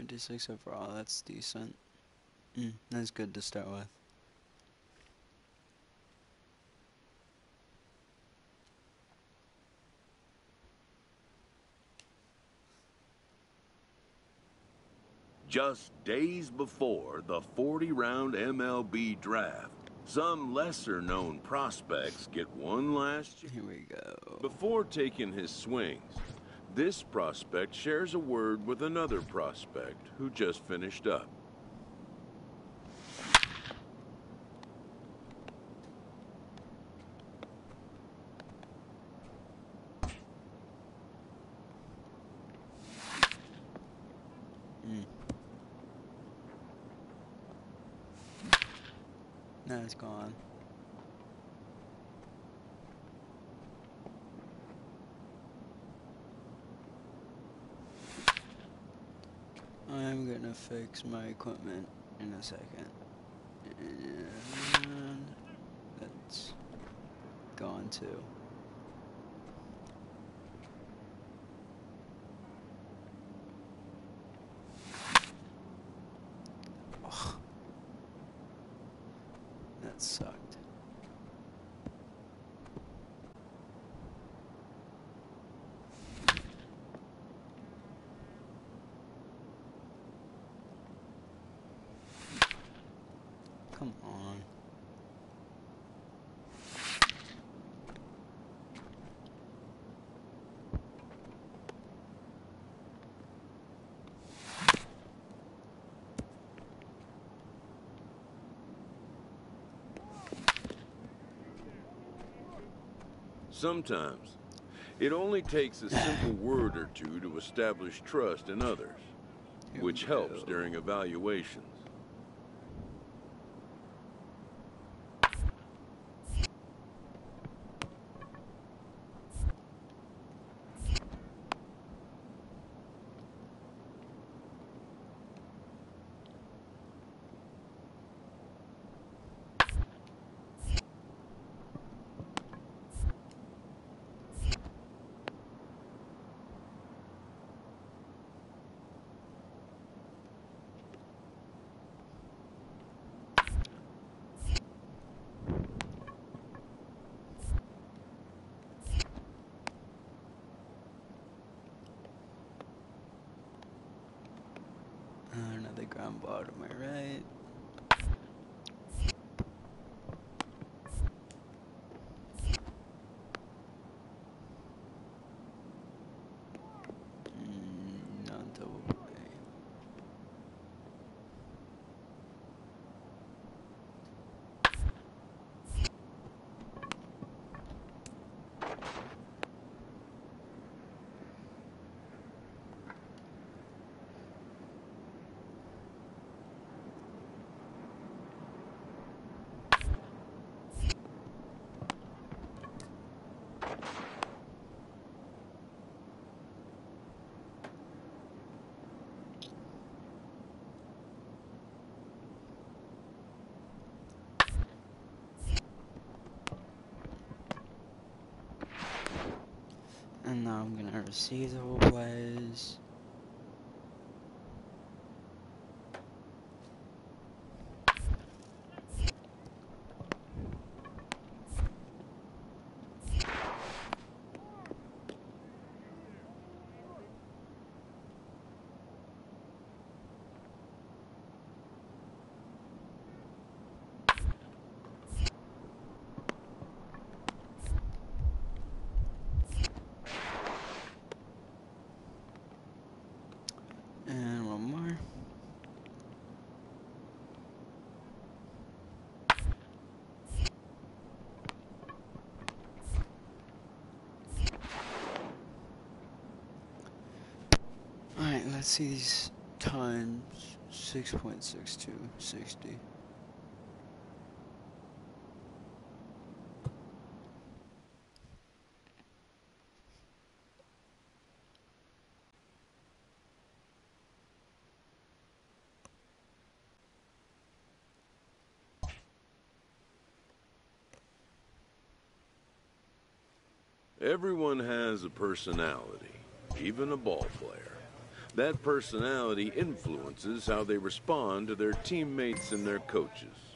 96 overall, that's decent. Mm, that's good to start with. Just days before the 40 round MLB draft, some lesser known prospects get one last Here we go. Before taking his swings, this prospect shares a word with another prospect who just finished up. Mm. Now it's gone. I'm gonna fix my equipment in a second. And that's gone too. Ugh. That sucked. Come on. Sometimes, it only takes a simple word or two to establish trust in others, which helps during evaluations. Uh, Ball to my right. Mm, not double play. And now I'm gonna receive the whole plays. And one more. Alright, let's see these times 6.62, 60. Everyone has a personality, even a ball player. That personality influences how they respond to their teammates and their coaches.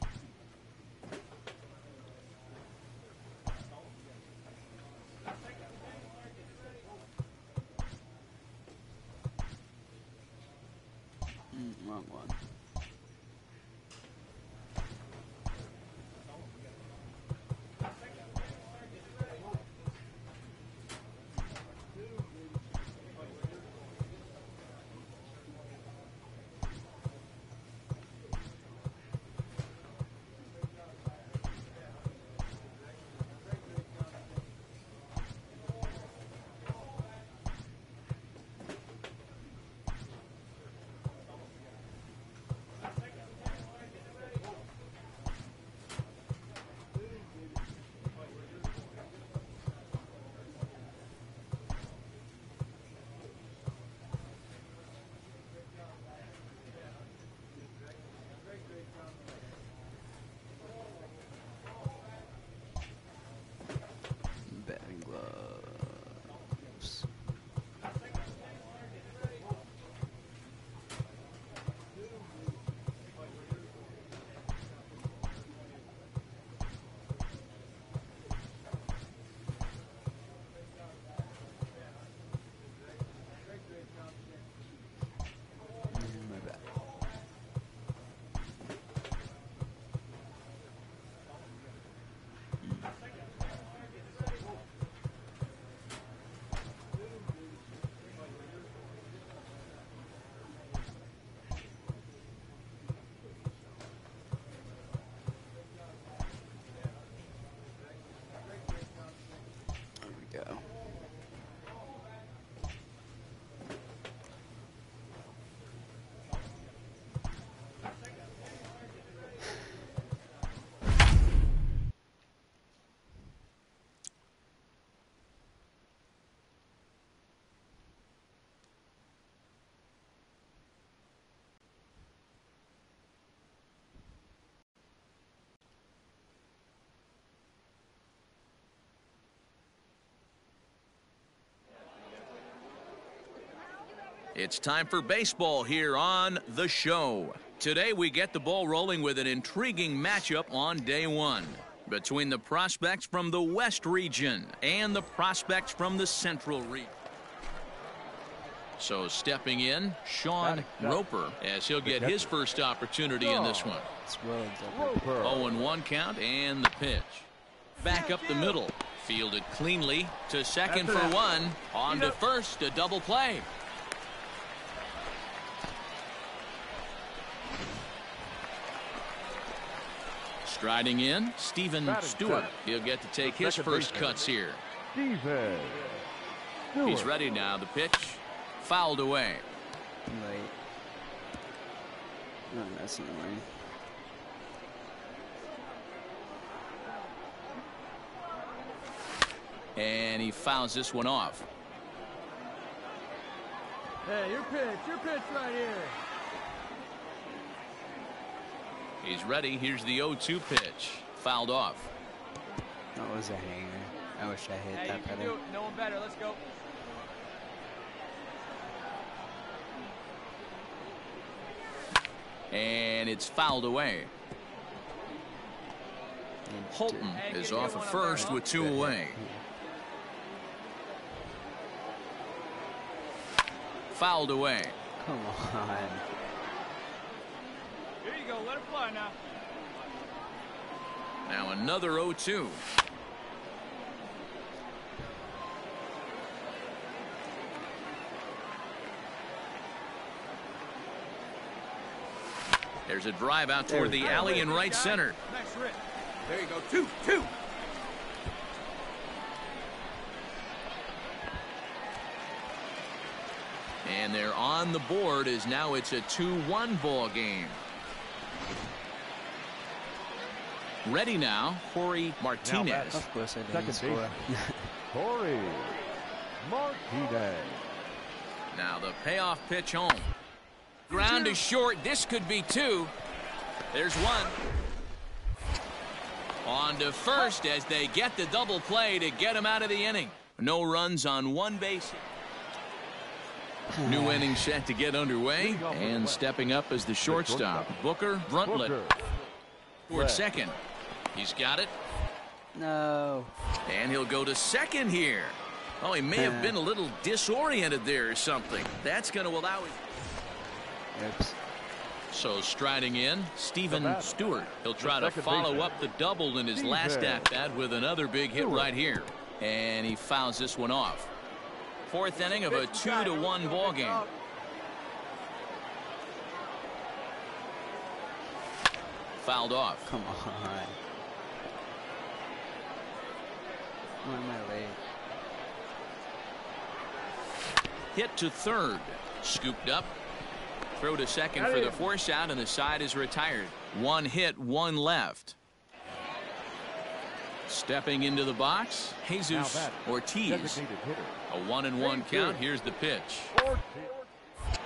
It's time for baseball here on the show. Today we get the ball rolling with an intriguing matchup on day one between the prospects from the West region and the prospects from the Central region. So stepping in, Sean Roper as he'll get his first opportunity in this one. It's well 0-1 count and the pitch. Back up the middle. Fielded cleanly to second for one. On to first, a double play. Striding in, Stephen Stewart. He'll get to take his first cuts here. Steven. He's ready now. The pitch fouled away. Late. That's annoying. And he fouls this one off. Hey, your pitch, your pitch right here. He's ready. Here's the 0-2 pitch. Fouled off. That was a hanger. I wish I hit Hey, that better. No one better. Let's go. And it's fouled away. It Holton did- is off of first with two away. Fouled away. Come on. Here you go. Let it fly now. Now another 0-2. There's a drive out toward the alley in right center. Nice rip. There you go. Two, two. And they're on the board as now it's a 2-1 ball game. Ready now, Corey Martinez. Of course I didn't Second score. baseman. Corey Martinez. Now the payoff pitch home. Ground is short. This could be two. There's one. On to first as they get the double play to get him out of the inning. No runs on one base. New inning set to get underway. And stepping up as the shortstop, Booker Bruntlett. Booker. Toward second. He's got it. No. And he'll go to second here. Oh, he may have been a little disoriented there or something. That's going to allow him. Oops. So striding in, Stephen. Stewart. He'll try to follow up the double in his last at bat with another big hit right here. And he fouls this one off. Fourth inning of a two to one ball game. Fouled off. Come on. Why am I late? Hit to third. Scooped up. Throw to second for the force out, and the side is retired. One hit, one left. Stepping into the box, Jesus. Ortiz. A one and one count. Here's the pitch.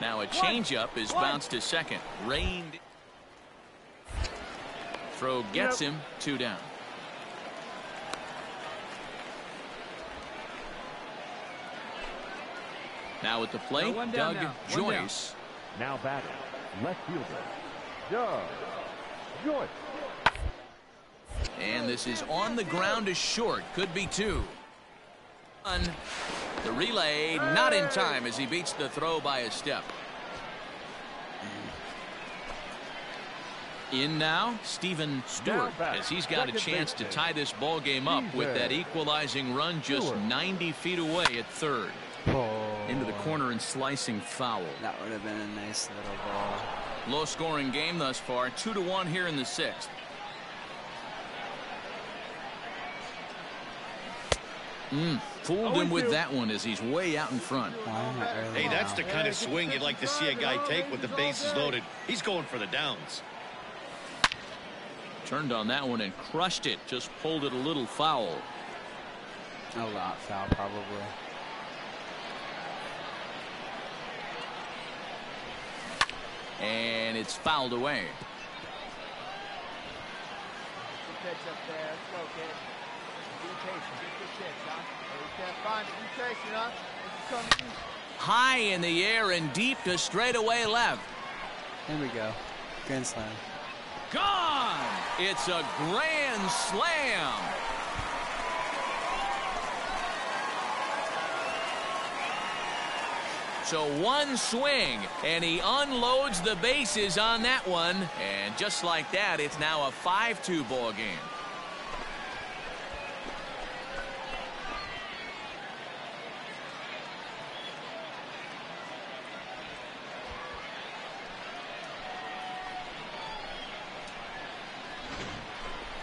Now a changeup is bounced to second. Rained. Throw gets him two down. Now at the plate, one down Doug now. Joyce. Now batting. Left fielder. Doug. Joyce. And this is on the ground to short. Could be two. One. The relay not in time as he beats the throw by a step. In now, Stephen Stewart, as he's got a chance to tie this ball game up with that equalizing run just 90 feet away at third. Oh. Into the corner and slicing foul. That would have been a nice little ball. Low scoring game thus far. Two to one here in the sixth. Mm, fooled him with that one as he's way out in front. Why am I early Hey, that's the kind of swing you'd like to see a guy take with the bases loaded. He's going for the downs. Turned on that one and crushed it. Just pulled it a little foul. A lot foul, probably. And it's fouled away. Good pitch up there. Let's kid. Be patient. Get good pitch, huh? You can't find it. Be patient, huh? This is coming. High in the air and deep to straightaway left. There we go. Grand slam. Gone! It's a grand slam. So one swing, and he unloads the bases on that one. And just like that, it's now a 5-2 ball game.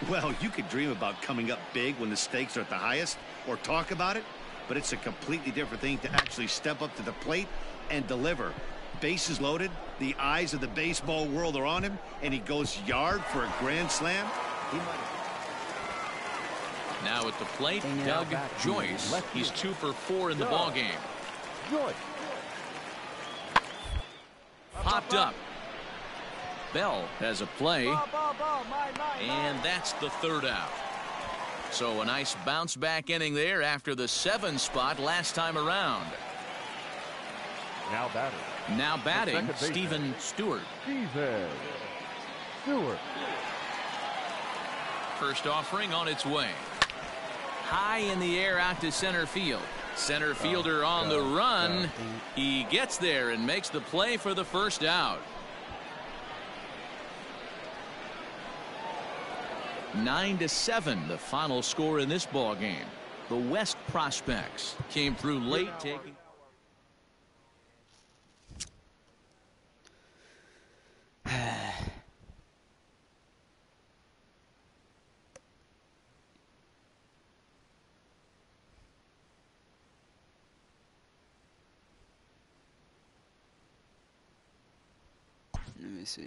Well, you could dream about coming up big when the stakes are at the highest or talk about it, but it's a completely different thing to actually step up to the plate and deliver. Bases loaded, the eyes of the baseball world are on him, and he goes yard for a grand slam. He might Now at the plate, Dang. Doug Joyce. He's field. two for four in the Doug. ball game. Joyce. Popped up. Bell has a play. And that's the third out. So a nice bounce back inning there after the seven spot last time around. Now batting. Now batting. Stephen Stewart. Stephen Stewart. First offering on its way. High in the air out to center field. Center oh, fielder on the run. God, dang it. He gets there and makes the play for the first out. Nine to seven, the final score in this ball game. The West Prospects came through late, taking. Let me see.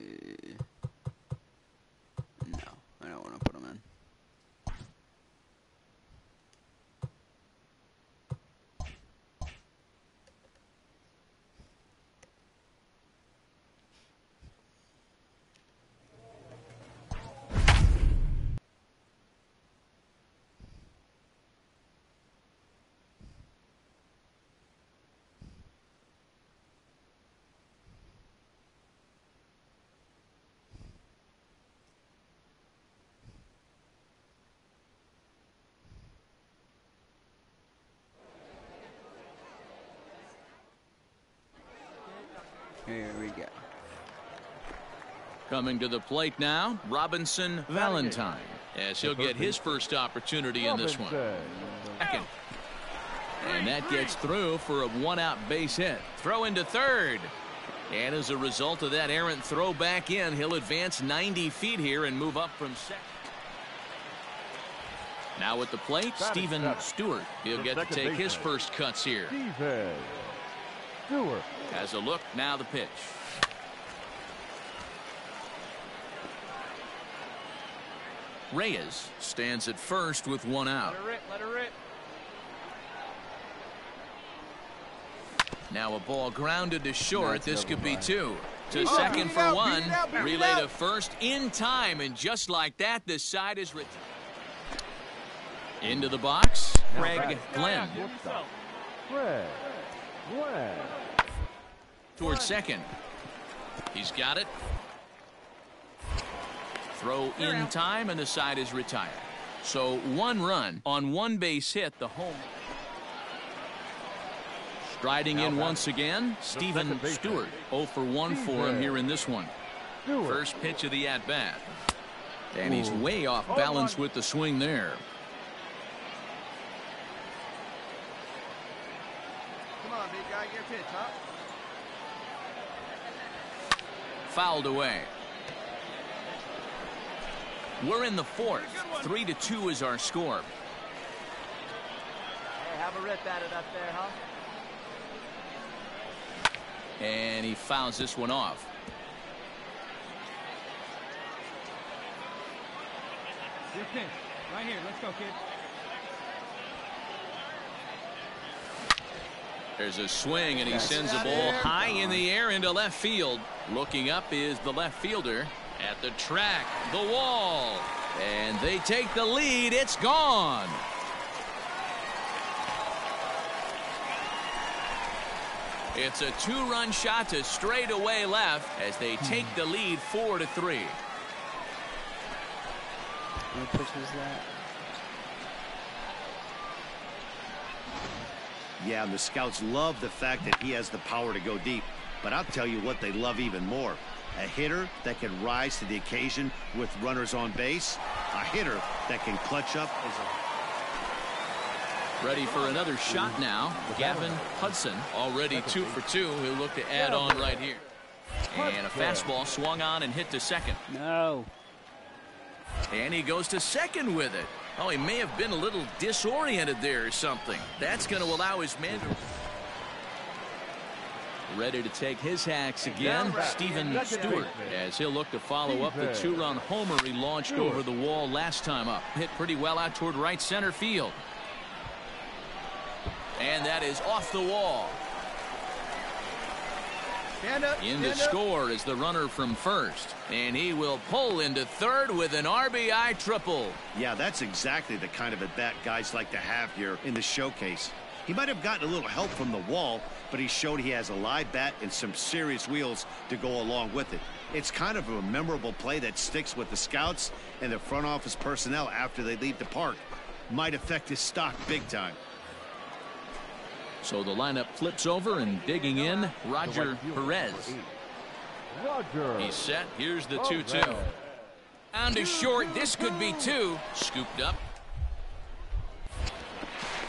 Coming to the plate now, Robinson Valentine, as he'll get his first opportunity in this one. Second. And that gets through for a one-out base hit. Throw into third. And as a result of that errant throw back in, he'll advance 90 feet here and move up from second. Now at the plate, Stephen. Stewart. He'll get to take his first cuts here. Stewart. As a look, now the pitch. Reyes stands at first with one out. Let her rip, let her rip. Now a ball grounded to short. That's This could be two. To it out, second for out, one. out, Relay to first in time. And just like that, this side is retired. Into the box. Now Craig batting. Glenn Shortstop. Craig Glenn. towards second. He's got it. Throw in time, and the side is retired. So one run on one base hit, the home. Striding Now in batting. once again, Stephen. Stewart. 0 for 1 for him here in this one. Stewart. First pitch of the at bat. And he's way off balance with the swing there. Come on, big guy, your pitch, huh? Fouled away. We're in the fourth. Three to two is our score. Hey, have a rip at it up there, huh? And he fouls this one off. Good pitch. Right here. Let's go, kid. There's a swing, and he Yes. sends the ball there. high in the air into left field. Looking up is the left fielder at the track, the wall. And they take the lead. It's gone. It's a two-run shot to straightaway left as they hmm. take the lead four to three. What pitch was that? Yeah, and the scouts love the fact that he has the power to go deep. But I'll tell you what they love even more. A hitter that can rise to the occasion with runners on base. A hitter that can clutch up as a Ready for another shot now. Gavin Hudson already two for two. He'll look to add on right here. And a fastball swung on and hit to second. No. And he goes to second with it. Oh, he may have been a little disoriented there or something. That's going to allow his man to... Ready to take his hacks again, Stephen Stewart, as he'll look to follow up the two-run homer he launched over the wall last time up. Hit pretty well out toward right center field. And that is off the wall. Stand up, In to stand up. score is the runner from first. And he will pull into third with an RBI triple. Yeah, that's exactly the kind of at bat guys like to have here in the showcase. He might have gotten a little help from the wall, but he showed he has a live bat and some serious wheels to go along with it. It's kind of a memorable play that sticks with the scouts and the front office personnel after they leave the park. Might affect his stock big time. So the lineup flips over and digging in, Roger Perez. Roger. He's set. Here's the 2 2. Perez. Down to short. This could be two. Scooped up.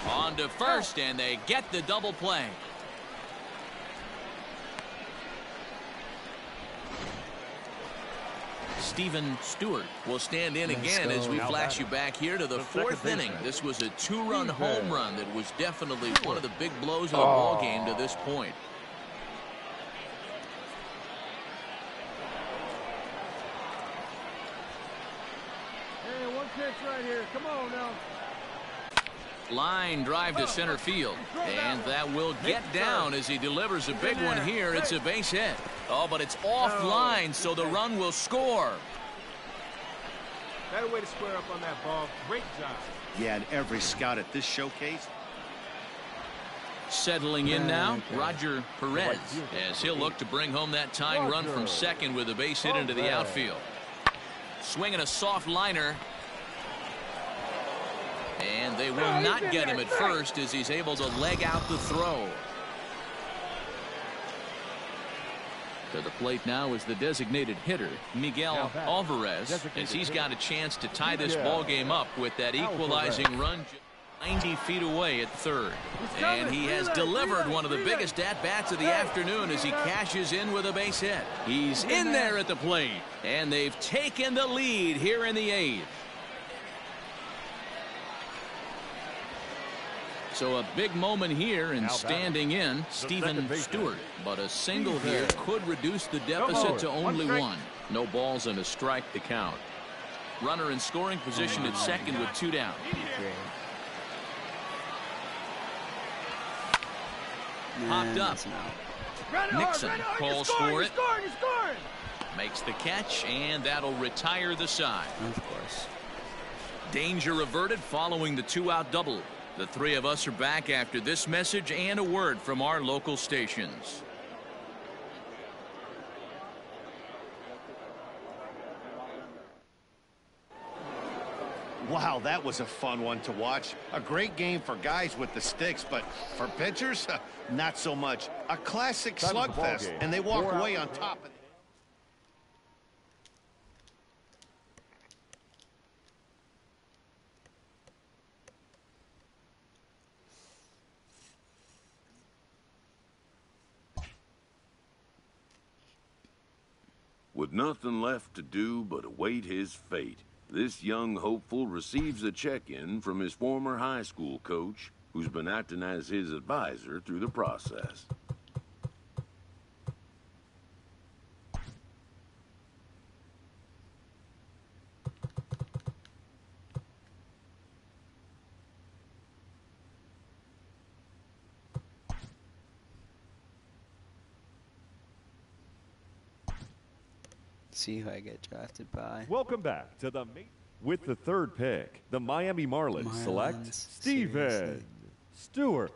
On to first, and they get the double play. Stephen Stewart will stand in Let's again as we flash you back here to the The fourth inning. This was a two-run home run that was definitely one of the big blows of the ball game to this point. Hey, one pitch right here. Come on now. Line drive to center field. And that will get down as he delivers a big one here. It's a base hit. Oh, but it's offline, so the run will score. Better way to square up on that ball. Great job. Yeah, and every scout at this showcase Settling in now, Roger Perez, as he'll look to bring home that tying run from second with a base hit into the Perez. outfield. Swinging a soft liner. And they will not get him at first as he's able to leg out the throw. To the plate now is the designated hitter, Miguel Alvarez, Designated as he's hitter. got a chance to tie this Miguel ball game up with that equalizing run 90 feet away at third. And he has delivered one of the biggest at-bats of the afternoon as he cashes in with a base hit. He's in there at the plate, and they've taken the lead here in the eighth. So a big moment here and standing in Stephen. Stewart. But a single here could reduce the deficit to only one. No balls and a strike to count. Runner in scoring position at second with two down. Great. Popped up. it's an out. Run it hard, Nixon run it hard. calls for it. Scoring, you're scoring. Makes the catch, and that'll retire the side. Of course. Danger averted following the two-out double. The three of us are back after this message and a word from our local stations. Wow, that was a fun one to watch. A great game for guys with the sticks, but for pitchers, not so much. A classic Time of the ball slugfest, and they walk away on top. of With nothing left to do but await his fate, this young hopeful receives a check-in from his former high school coach, who's been acting as his advisor through the process. See who I get drafted by. Welcome back to the with the third pick. The Miami Marlins, select Steven seriously. Stewart,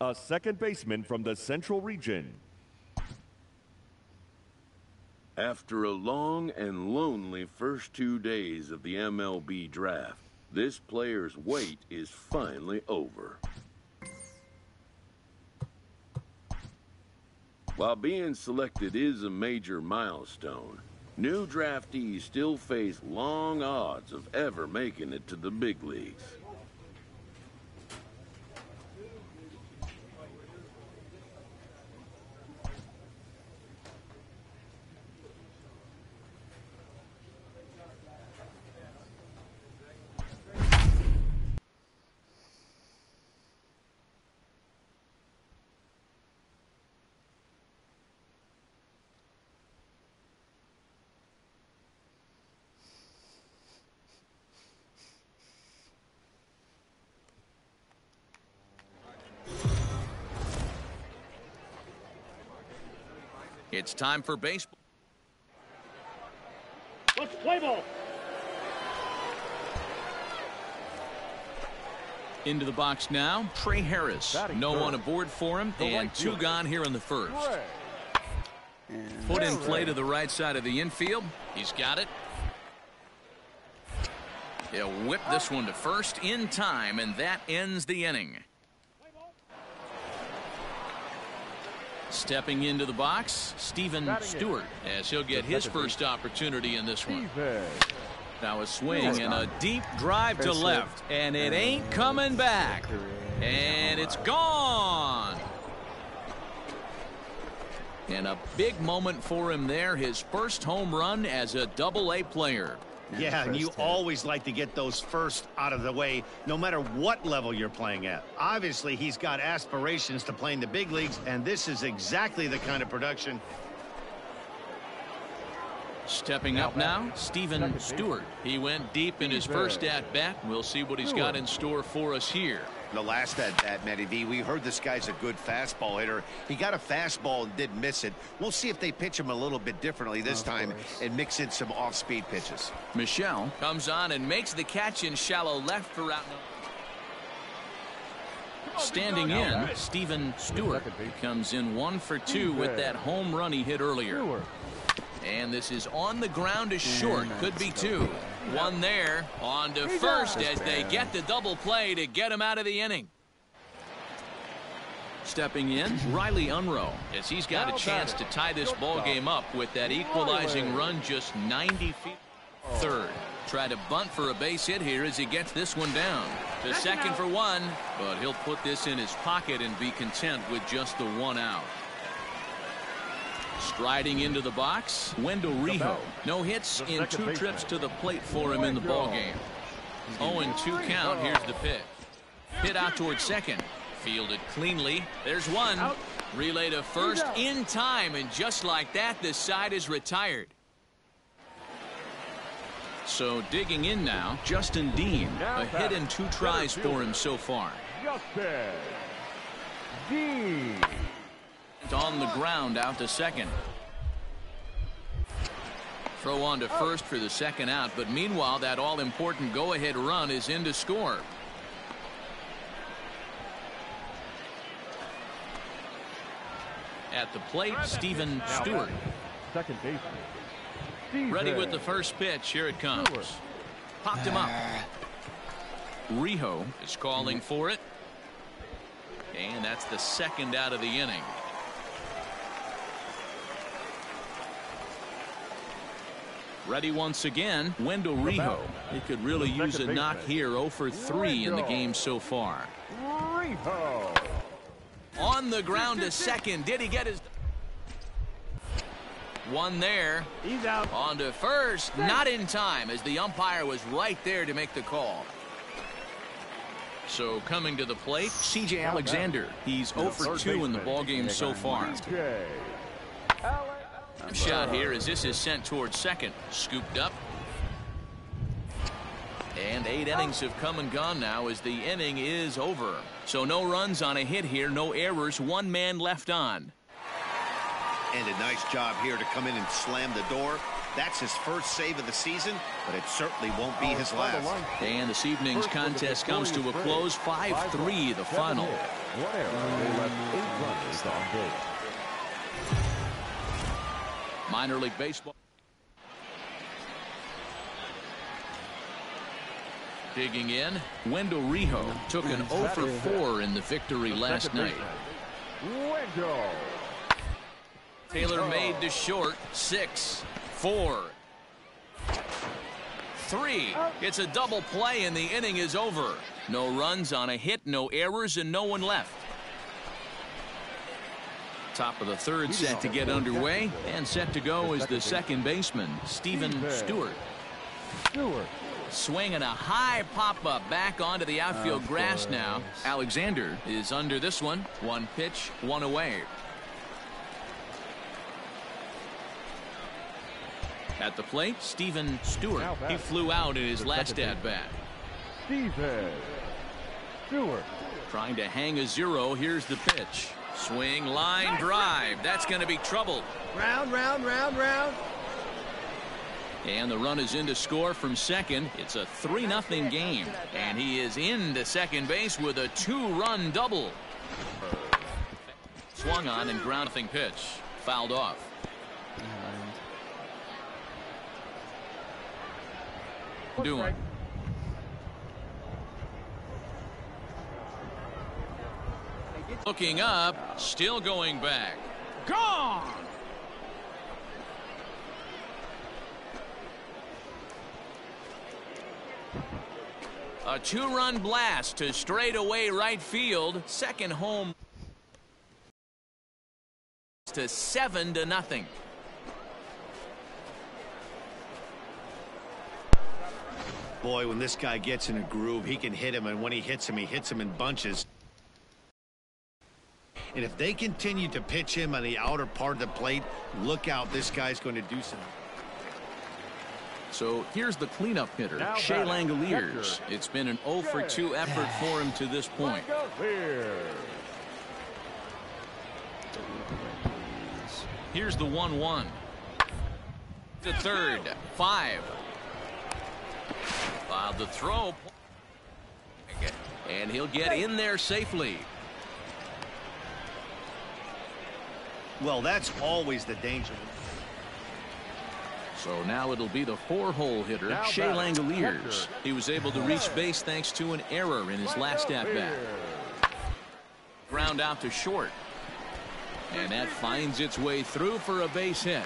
a second baseman from the Central Region. After a long and lonely first two days of the MLB draft, this player's wait is finally over. While being selected is a major milestone, new draftees still face long odds of ever making it to the big leagues. It's time for baseball. Let's play ball. Into the box now, Trey Harris. No one aboard for him, and two gone here in the first. Put in play to the right side of the infield. He's got it. He'll whip this one to first in time, and that ends the inning. Stepping into the box, Stephen Stewart, as he'll get his first opportunity in this one. Now a swing and a deep drive to left, and it ain't coming back. And it's gone. And a big moment for him there, his first home run as a double A player. Yeah, and you hit. always like to get those first out of the way, no matter what level you're playing at. Obviously, he's got aspirations to play in the big leagues, and this is exactly the kind of production Stepping up now, Stephen Stewart. He went deep in his first at bat. We'll see what he's got in store for us here. The last at bat, Matty V, we heard this guy's a good fastball hitter. He got a fastball and didn't miss it. We'll see if they pitch him a little bit differently this Of time course. and mix in some off-speed pitches. Michelle comes on and makes the catch in shallow left for out. Standing in, Stephen Stewart comes in one for two with that home run he hit earlier. And this is on the ground to short. Could be two. Double One there. On to first as they get the double play to get him out of the inning. Stepping in, Riley Unroe, as he's got a chance to tie this ball game up with that equalizing run just 90 feet. Oh. Third, try to bunt for a base hit here as he gets this one down. The second for one, but he'll put this in his pocket and be content with just the one out. Striding into the box, Wendell Rijo. No hits in two trips to the plate for him in the ball game. 0-2 count. Here's the pitch. Hit out towards second. Fielded cleanly. There's one. Relay to first in time, and just like that, the side is retired. So digging in now, Justin Dean. A hit and two tries for him so far. Justin Dean. On the ground out to second. Throw on to first for the second out, but meanwhile that all-important go-ahead run is in to score. At the plate, Stephen Stewart. Second baseman. Ready with the first pitch. Here it comes. Popped him up. Rijo is calling for it. And that's the second out of the inning. Ready once again, Wendell Rijo. He could really use a knock here 0 for 3 in the game so far. Rijo. On the ground to second. Did he get his... One there. He's out. On to first. Not in time as the umpire was right there to make the call. So coming to the plate, C.J. Alexander. He's 0 for 2 in the ballgame so far. J. Shot here as this is sent towards second. Scooped up. And eight innings have come and gone now as the inning is over. So no runs on a hit here, no errors, one man left on. And a nice job here to come in and slam the door. That's his first save of the season, but it certainly won't be oh, his last. And this evening's contest comes to a close 5-3 the final. One error. They left eight runners on base. Minor League Baseball. Digging in, Wendell Rijo took an 0 for 4 in the victory last night. Wendell. Taylor made to short. Six, four, three. It's a double play and the inning is over. No runs on a hit, no errors, and no one left. Top of the third set to get underway and set to go is the second baseman, Stephen Stewart. Stewart. Swinging a high pop-up back onto the outfield grass now. Alexander is under this one. One pitch, one away. At the plate, Stephen Stewart. He flew out in his last at-bat. Steven Stewart. Trying to hang a zero. Here's the pitch. Swing, line, drive. That's going to be trouble. Round, round, round, round. And the run is in to score from second. It's a 3-0 game. And he is into second base with a two-run double. Swung on and grounding pitch. Fouled off. Doing. Looking up, still going back. Gone! A two-run blast to straightaway right field. Second home to seven to nothing. Boy, when this guy gets in a groove, he can hit him, and when he hits him, he hits him in bunches. And if they continue to pitch him on the outer part of the plate, look out, this guy's going to do something. So here's the cleanup hitter, Now Shea batting, Langoliers. catcher. It's been an 0 for 2 effort for him to this point. Here's the 1-1. The third, five. Filed the throw. And he'll get in there safely. Well, that's always the danger. So now it'll be the four-hole hitter, Now Shea batting, Langoliers. He was able to reach base thanks to an error in his last at-bat. Ground out to short. And that finds its way through for a base hit.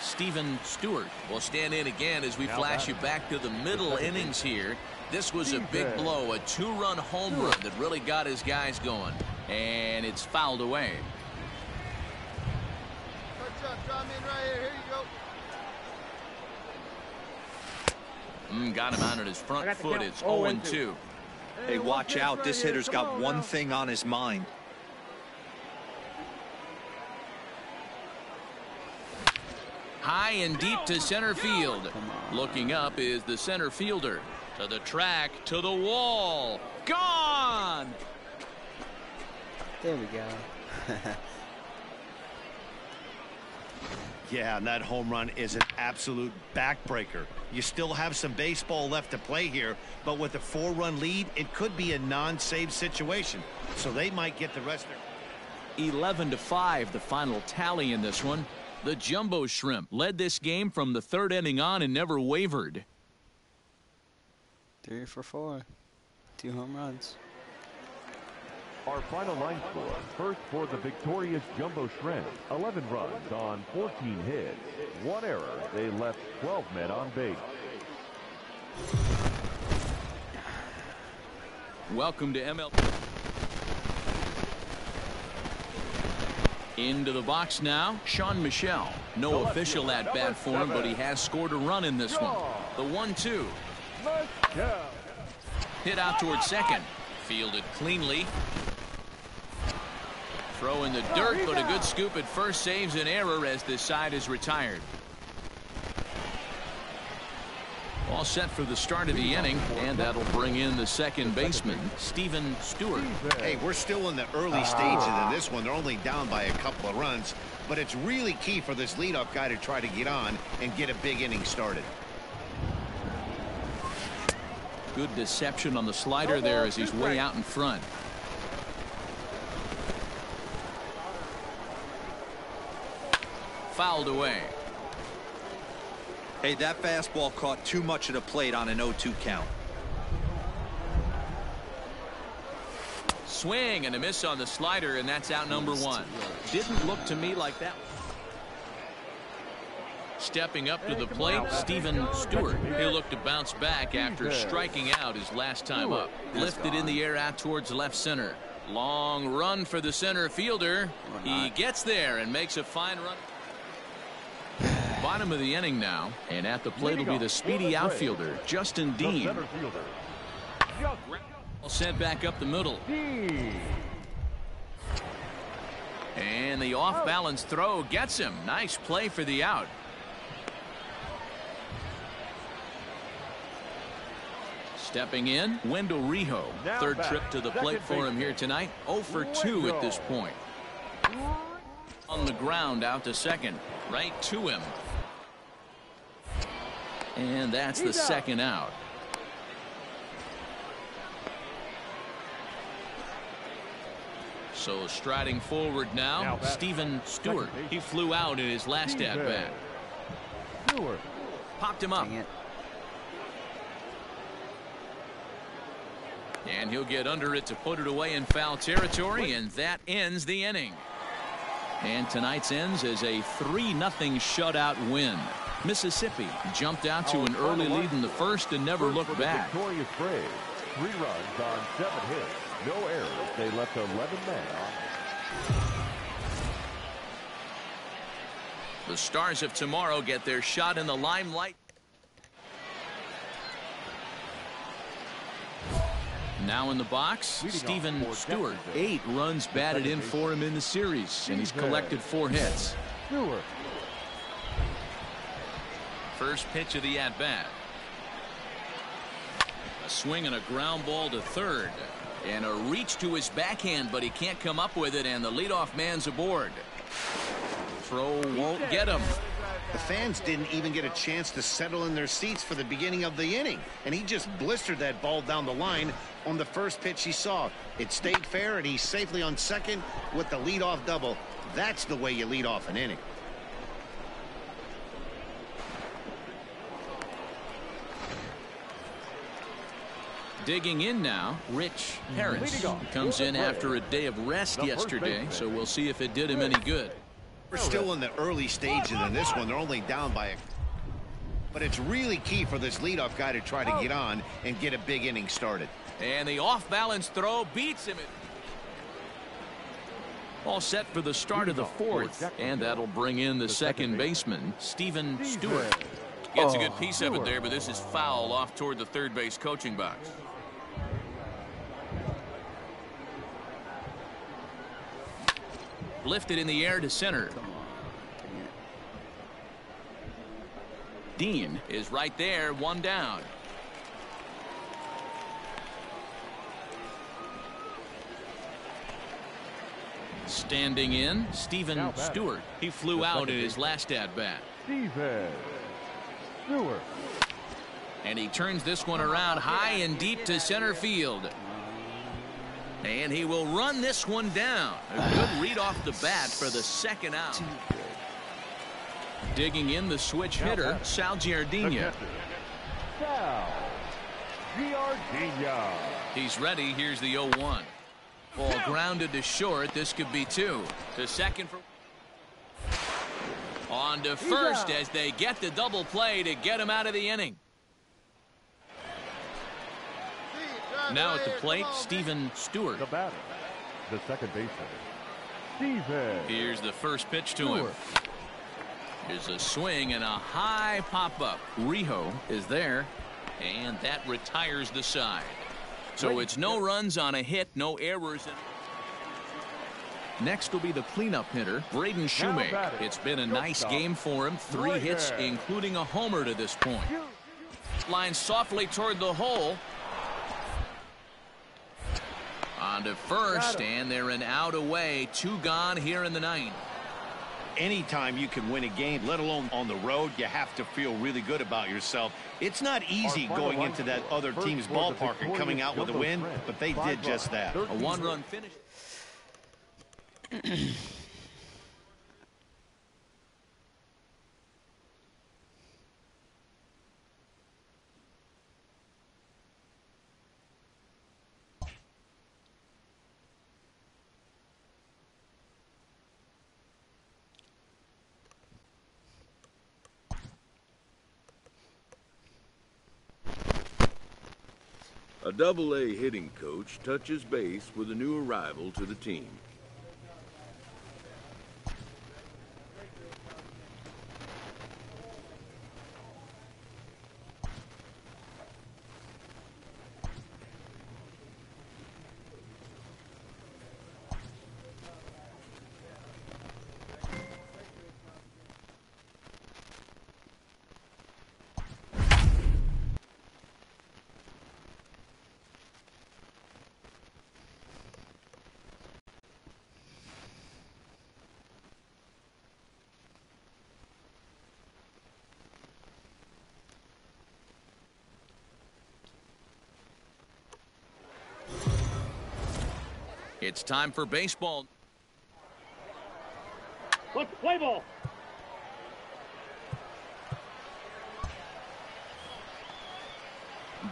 Stephen Stewart will stand in again as we flash you back to the middle innings here. This was a big blow, a two-run home run that really got his guys going. And it's fouled away. Touch up, draw him in right here. Here you go. Mm, got him out at his front foot. It's 0-2. Hey, watch out. This hitter's got one thing on his mind. High and deep to center field. Looking up is the center fielder. To the track, to the wall. Gone! There we go. Yeah, and that home run is an absolute backbreaker. You still have some baseball left to play here, but with a four-run lead, it could be a non-save situation. So they might get the rest of their 11 to 5, the final tally in this one. The Jumbo Shrimp led this game from the third inning on and never wavered. Three for four. Two home runs. Our final line score, first for the victorious Jumbo Shrimp, 11 runs on 14 hits. One error, they left 12 men on base. Welcome to MLB. Into the box now, Sean Michelle. No official at bat for him, but he has scored a run in this one. The 1 2. Hit out towards second. Fielded cleanly. Throw in the dirt, but a good scoop at first saves an error as this side is retired. All set for the start of the inning, and that'll bring in the second baseman, Stephen Stewart. Hey, we're still in the early stages of this one. They're only down by a couple of runs, but it's really key for this leadoff guy to try to get on and get a big inning started. Good deception on the slider there as he's way out in front. Fouled away. Hey, that fastball caught too much of the plate on an 0-2 count. Swing and a miss on the slider, and that's out number one. Didn't look to me like that. Stepping up to the plate, Stephen Stewart. He'll look to bounce back after striking out his last time up. Lifted in the air out towards left center. Long run for the center fielder. He gets there and makes a fine run. Bottom of the inning now, and at the plate will be the speedy outfielder, Justin Dean. Sent back up the middle. And the off balance throw gets him. Nice play for the out. Stepping in, Wendell Rijo. Third trip to the plate for him here tonight. 0 for 2 at this point. On the ground out to second. Right to him. And that's the second out. So striding forward now, Now. Stephen Stewart. He flew out in his last at bat. Stewart, Popped him up. Dang it. And he'll get under it to put it away in foul territory, and that ends the inning. And tonight's ends as a 3 0 shutout win. Mississippi jumped out to an early lead in the first and never looked back. Victorious Braves, three runs on seven hits. No errors, they left 11 men on The Stars of tomorrow get their shot in the limelight. Now in the box, Stephen Stewart. Eight runs batted in for him in the series, and he's collected four hits. Stewart. First pitch of the at bat. A swing and a ground ball to third. And a reach to his backhand, but he can't come up with it, and the leadoff man's aboard. Throw won't get him. The fans didn't even get a chance to settle in their seats for the beginning of the inning, and he just blistered that ball down the line on the first pitch he saw. It stayed fair, and he's safely on second with the leadoff double. That's the way you lead off an inning. Digging in now, Rich Harris comes in after a day of rest yesterday, so we'll see if it did him any good. We're oh, still in the early stages in this one. They're only down by a... But it's really key for this leadoff guy to try to oh. get on and get a big inning started. And the off-balance throw beats him. All set for the start of the fourth, and that'll bring in the second baseman, Stephen Stewart. Gets a good piece of it there, but this is foul off toward the third base coaching box. Lifted in the air to center. Come on. Dang it. Dean is right there, one down. Standing in, Stephen Stewart. He flew The out in his last at bat. Steven Stewart. And he turns this one around high and deep to center field. And he will run this one down. A good read off the bat for the second out. Digging in the switch hitter. Sal Giardina. Sal Giardina. He's ready. Here's the 0-1. Ball grounded to short. This could be two. To second for. On to first as they get the double play to get him out of the inning. Now at the plate, Stephen Stewart. The batter. The second baseman. Steven Here's the first pitch to him. Here's a swing and a high pop up. Rijo is there, and that retires the side. So it's no runs on a hit, no errors. Next will be the cleanup hitter, Braden Shewmake. It's been a nice game for him. Three hits, including a homer to this point. Line softly toward the hole. On to first, and they're an out away. Two gone here in the ninth. Anytime you can win a game, let alone on the road, you have to feel really good about yourself. It's not easy going into that other team's ballpark and coming out with a win, but they did just that. A one-run finish. double-A hitting coach touches base with a new arrival to the team. Time for baseball. Let's play ball.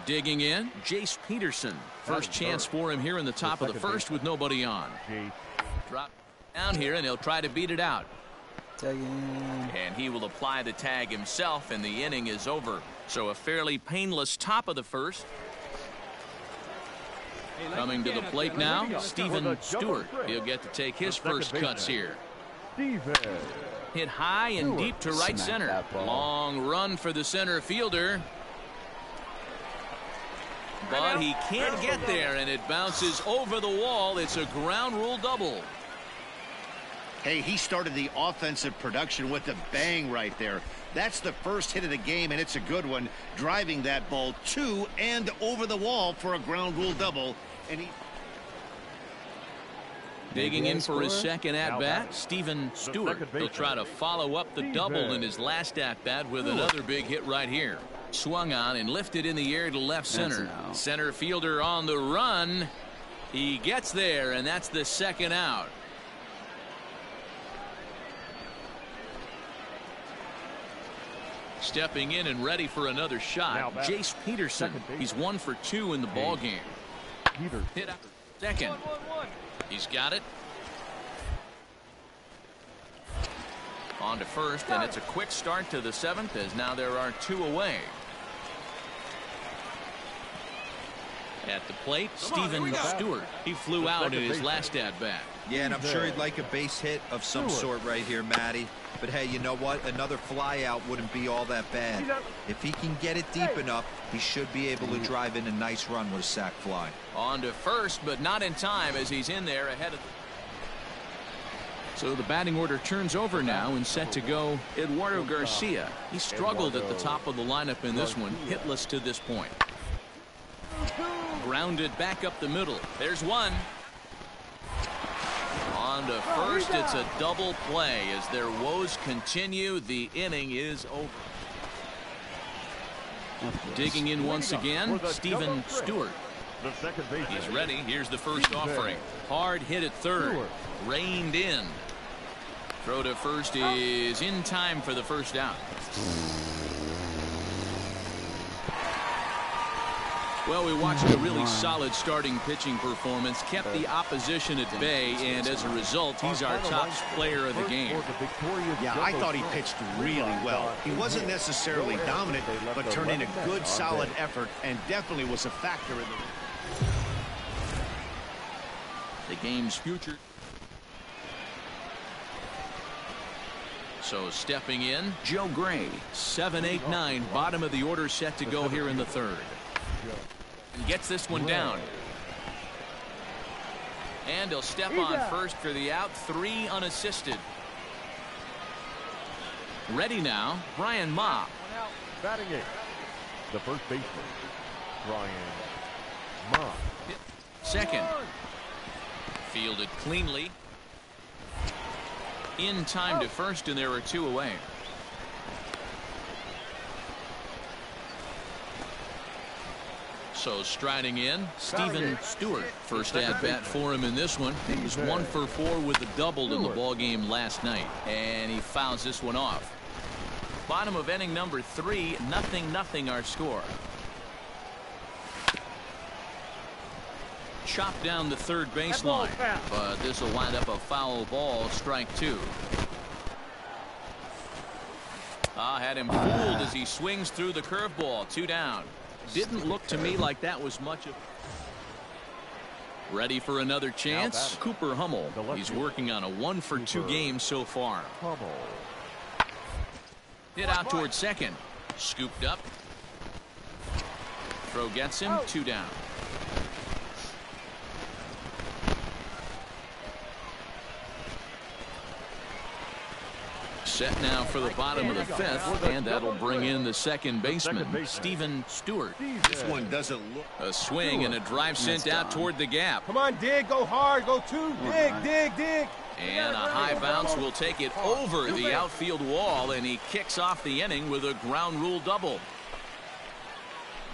Digging in, Jace Peterson. First chance third. for him here in the top of the first with nobody on. Jace Drop down here and he'll try to beat it out. Tag. And he will apply the tag himself and the inning is over. So a fairly painless top of the first. Coming to the plate there. Let me now. Stephen For the Jumbo Stewart. He'll get to take his first cuts here. Hit high and deep to right center. Long run for the center fielder. But he can't get there, and it bounces over the wall. It's a ground rule double. Hey, he started the offensive production with a bang right there. That's the first hit of the game, and it's a good one, driving that ball to and over the wall for a ground rule double. And he Digging in for his second at-bat, batting. Stephen Stewart. He'll try to follow up the double in his last at bat with another big hit right here. Swung on and lifted in the air to left center. Center fielder on the run. He gets there, and that's the second out. Stepping in and ready for another shot. Jace Peterson. He's one for two in the ball game. Peter. Hit out second. One, one, one. He's got it. On to first, and it's a quick start to the seventh as now there are two away. At the plate, Stephen Stewart. He flew out in his last at bat. Yeah, and I'm sure he'd like a base hit of some Stewart. sort right here, Matty. But hey, you know what? Another fly out wouldn't be all that bad. If he can get it deep enough, he should be able to mm-hmm. drive in a nice run with a sac fly. On to first, but not in time as he's in there ahead of. So the batting order turns over now and set to go Eduardo Garcia. He struggled at the top of the lineup in this one, hitless to this point. Grounded back up the middle. There's one. On to first, it's a double play as their woes continue. The inning is over. Digging in once again, Stephen Stewart. He's ready. Here's the first offering. Hard hit at third. Reined in. Throw to first is in time for the first out. Well, we watched a really solid starting pitching performance, kept the opposition at bay, and as a result, he's our top player of the game. Yeah, I thought he pitched really well. He wasn't necessarily dominant, but turned in a good, solid effort and definitely was a factor in the. the game's future. So stepping in, Joe Gray, 7-8-9, bottom of the order set to go here in the third. And gets this one down. And he'll step on first for the out, three unassisted. Ready now, Brian Ma. Batting eight. The first baseman. Brian. Ma. Second. Fielded cleanly. In time to oh. first, and there are two away. So striding in, Stephen Stewart. First at bat for him in this one. He was one for four with a double in the ball game last night, and he fouls this one off. Bottom of inning number three, nothing, nothing. Our score. Chopped down the third baseline, but this will wind up a foul ball, strike two. Ah, had him fooled as he swings through the curveball, two down. Didn't look to me like that was much of. Ready for another chance? Cooper Hummel. He's working on a one for two game so far. Hummel. Hit out towards second. Scooped up. Throw gets him, oh. two down. Set now for the bottom of the fifth, and that'll bring in the second baseman, Stephen Stewart. This one doesn't look. A swing and a drive sent out toward the gap. Come on, dig. Go hard. Go two. Dig, dig, dig. And a high bounce will take it over the outfield wall, and he kicks off the inning with a ground rule double.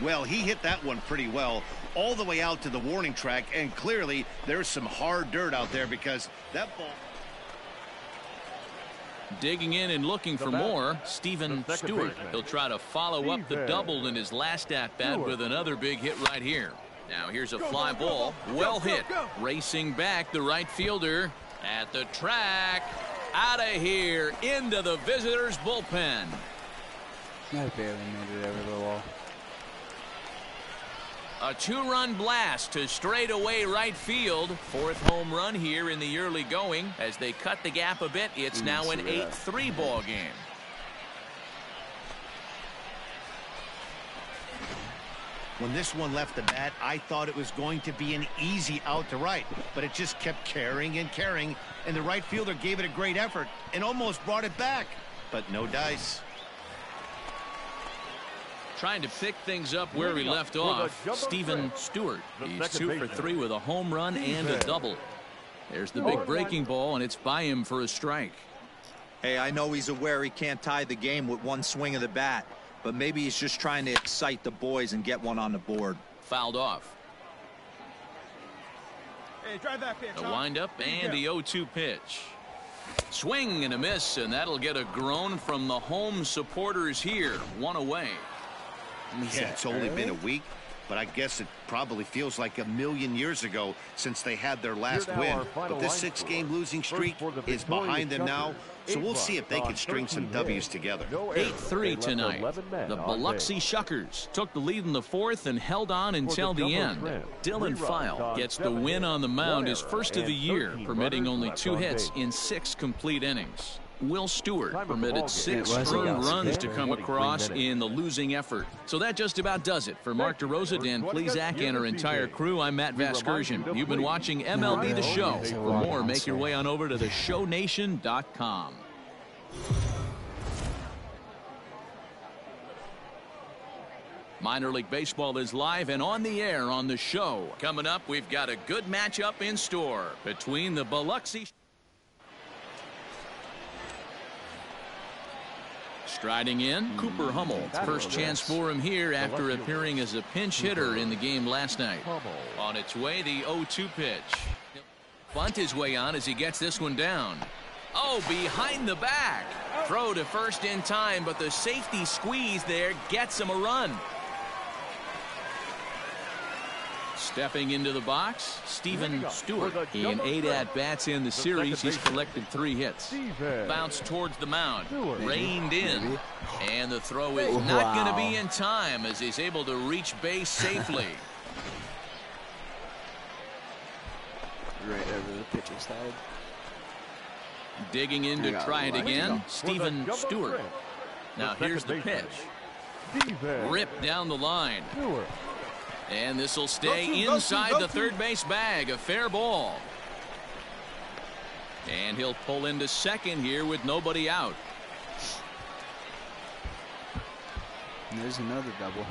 Well, he hit that one pretty well all the way out to the warning track, and clearly there's some hard dirt out there because that ball. Digging in and looking for batter, more, Stephen Stewart. baseman, He'll try to follow up the double in his last at bat Stewart. with another big hit right here. Now here's a fly ball, well hit, racing back the right fielder at the track, out of here into the visitors' bullpen. I barely made it over the wall. A two-run blast to straightaway right field. Fourth home run here in the early going. As they cut the gap a bit, it's now an 8-3 ball game. When this one left the bat, I thought it was going to be an easy out to right, but it just kept carrying and carrying, and the right fielder gave it a great effort and almost brought it back. But no dice. Trying to pick things up where we left off, Stephen Stewart. He's two for three with a home run and a double. There's the big breaking ball, and it's by him for a strike. Hey, I know he's aware he can't tie the game with one swing of the bat, but maybe he's just trying to excite the boys and get one on the board. Fouled off. Hey, drive that pitch. The windup and the 0-2 pitch. Swing and a miss, and that'll get a groan from the home supporters here. One away. Yeah, it's only been a week, but I guess it probably feels like a million years ago since they had their last win. But this six-game losing streak is behind them now, so we'll see if they can string some W's together. 8-3 tonight. The on Biloxi. Shuckers took the lead in the fourth and held on until the end. Dylan File gets the win on the mound, one his first of the year, permitting only two hits in six complete innings. Will Stewart Time of the permitted six earned runs to come across in the losing effort. So that just about does it. For Mark DeRosa, for Dan joining us Plesac, and our entire crew, I'm Matt We you Vasgersian. to You've been watching MLB The Show. For more, make your way on over to theshownation.com. Minor League Baseball is live and on the air on the show. Coming up, we've got a good matchup in store between the Biloxi. Striding in, Cooper Hummel. First chance for him here after appearing as a pinch hitter in the game last night. On its way, the 0-2 pitch. Bunt his way on as he gets this one down. Oh, behind the back. Throw to first in time, but the safety squeeze there gets him a run. Stepping into the box, Stephen Stewart. In eight at-bats in the series, he's collected three hits. Steven. Bounce towards the mound. Reined in. And the throw is not going to be in time as he's able to reach base safely. Right over the pitcher side. Digging in to try it again, Stephen Stewart. Now here's the pitch. Steven. Rip down the line. Stewart. And this will stay Go to, go to, inside go the to. third base bag. A fair ball. And he'll pull into second here with nobody out. And there's another double.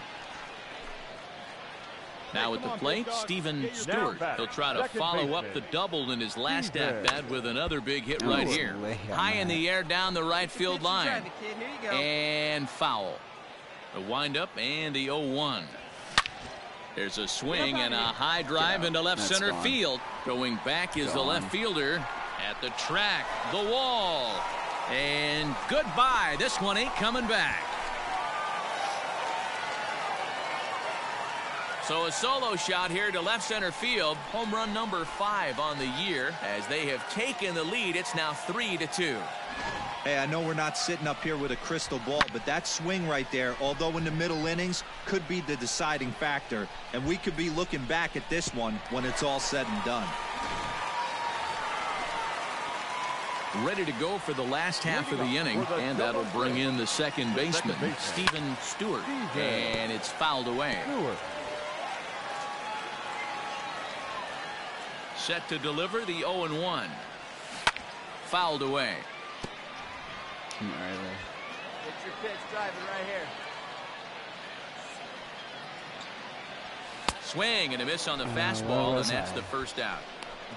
Now at the plate, Stephen Stewart. He'll try to follow up the double in his last Steven. at bat with another big hit right here. High in the air down the right field line. Drive it, kid. Here you go. And foul. A windup and the 0-1. There's a swing and a high drive into left That's center gone. field. Going back is the left fielder at the track, the wall. And goodbye. This one ain't coming back. So a solo shot here to left center field. Home run number five on the year. As they have taken the lead, it's now three to two. Hey, I know we're not sitting up here with a crystal ball, but that swing right there, although in the middle innings, could be the deciding factor. And we could be looking back at this one when it's all said and done. ready to go for the last half of the inning, and that'll bring in the second baseman, baseman. Stephen Stewart, and it's fouled away. Set to deliver the 0-1. Fouled away. Come on, Riley. Get your pitch. Drive it right here. Swing and a miss on the Uh, fastball, where and that's I? the first out.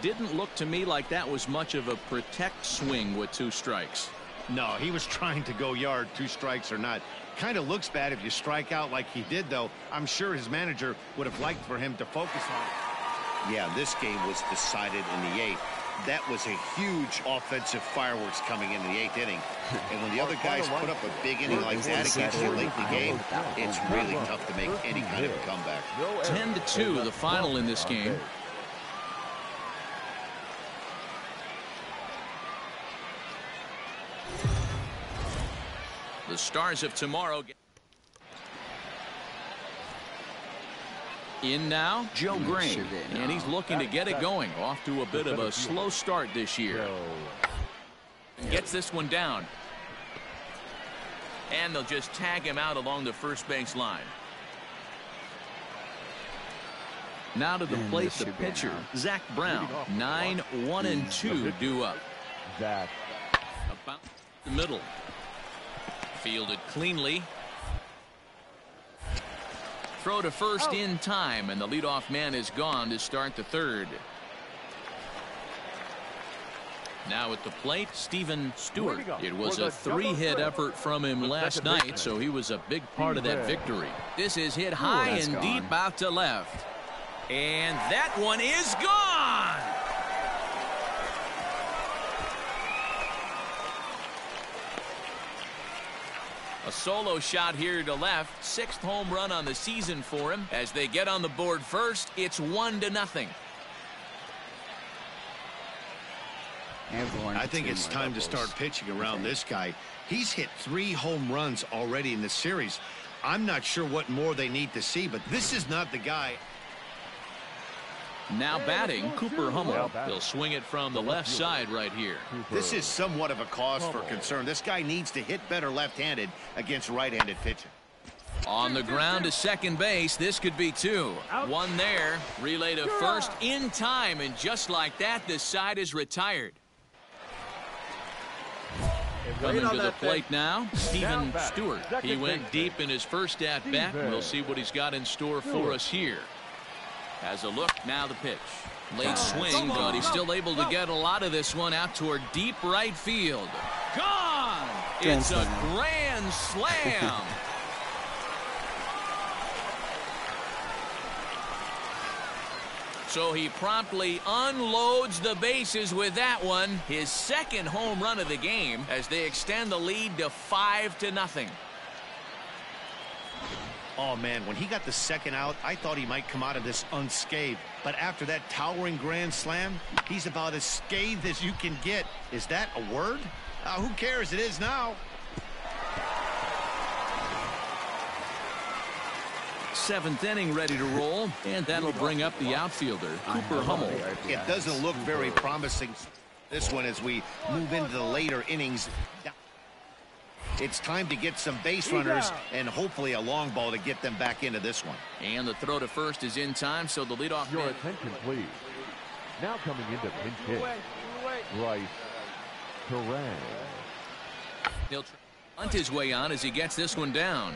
Didn't look to me like that was much of a protect swing with two strikes. No, he was trying to go yard, two strikes or not. Kind of looks bad if you strike out like he did, though. I'm sure his manager would have liked for him to focus on it. Yeah, this game was decided in the eighth. That was a huge offensive fireworks coming in the eighth inning. And when the other guys put up a big inning like that against you late in the game, it's really tough to make any kind of a comeback. 10 to 2, the final in this game. The stars of tomorrow. In now, Joe Mm, Green, and he's looking to get it going. Off to a bit of a slow start this year. Gets this one down. And they'll just tag him out along the first base line. Now to the plate, the pitcher. Zach Brown. Nine, one, and two due up. Zach. About the middle. Fielded cleanly. Throw to first in time, and the leadoff man is gone to start the third. Now at the plate, Stephen Stewart. It was a three-hit effort from him last night, so he was a big part of that victory. This is hit high and deep out to left. And that one is gone. A solo shot here to left. Sixth home run on the season for him. As they get on the board first, it's one to nothing. I think it's time to start pitching around this guy. He's hit three home runs already in the series. I'm not sure what more they need to see, but this is not the guy. Now batting, Cooper Hummel. He'll swing it from the left side right here. This is somewhat of a cause for concern. This guy needs to hit better left-handed against right-handed pitching. On the ground to second base, this could be two. One there, relay to first in time, and just like that, this side is retired. Coming to the plate now, Stephen Stewart. He went deep in his first at bat. We'll see what he's got in store for us here. Has a look, now the pitch. Late swing, but he's still able to get a lot of this one out toward deep right field. Gone! It's a grand slam. So he promptly unloads the bases with that one. His second home run of the game as they extend the lead to five to nothing. Oh, man, when he got the second out, I thought he might come out of this unscathed. But after that towering grand slam, he's about as scathed as you can get. Is that a word? Uh, who cares? It is now. Seventh inning ready to roll, and that'll bring up the outfielder, Cooper Hummel. It doesn't look very promising, this one, as we move into the later innings. It's time to get some base runners and hopefully a long ball to get them back into this one. And the throw to first is in time, so the leadoff Your man. attention, please. Now coming into pinch hit, Brice Turang. He'll hunt his way on as he gets this one down.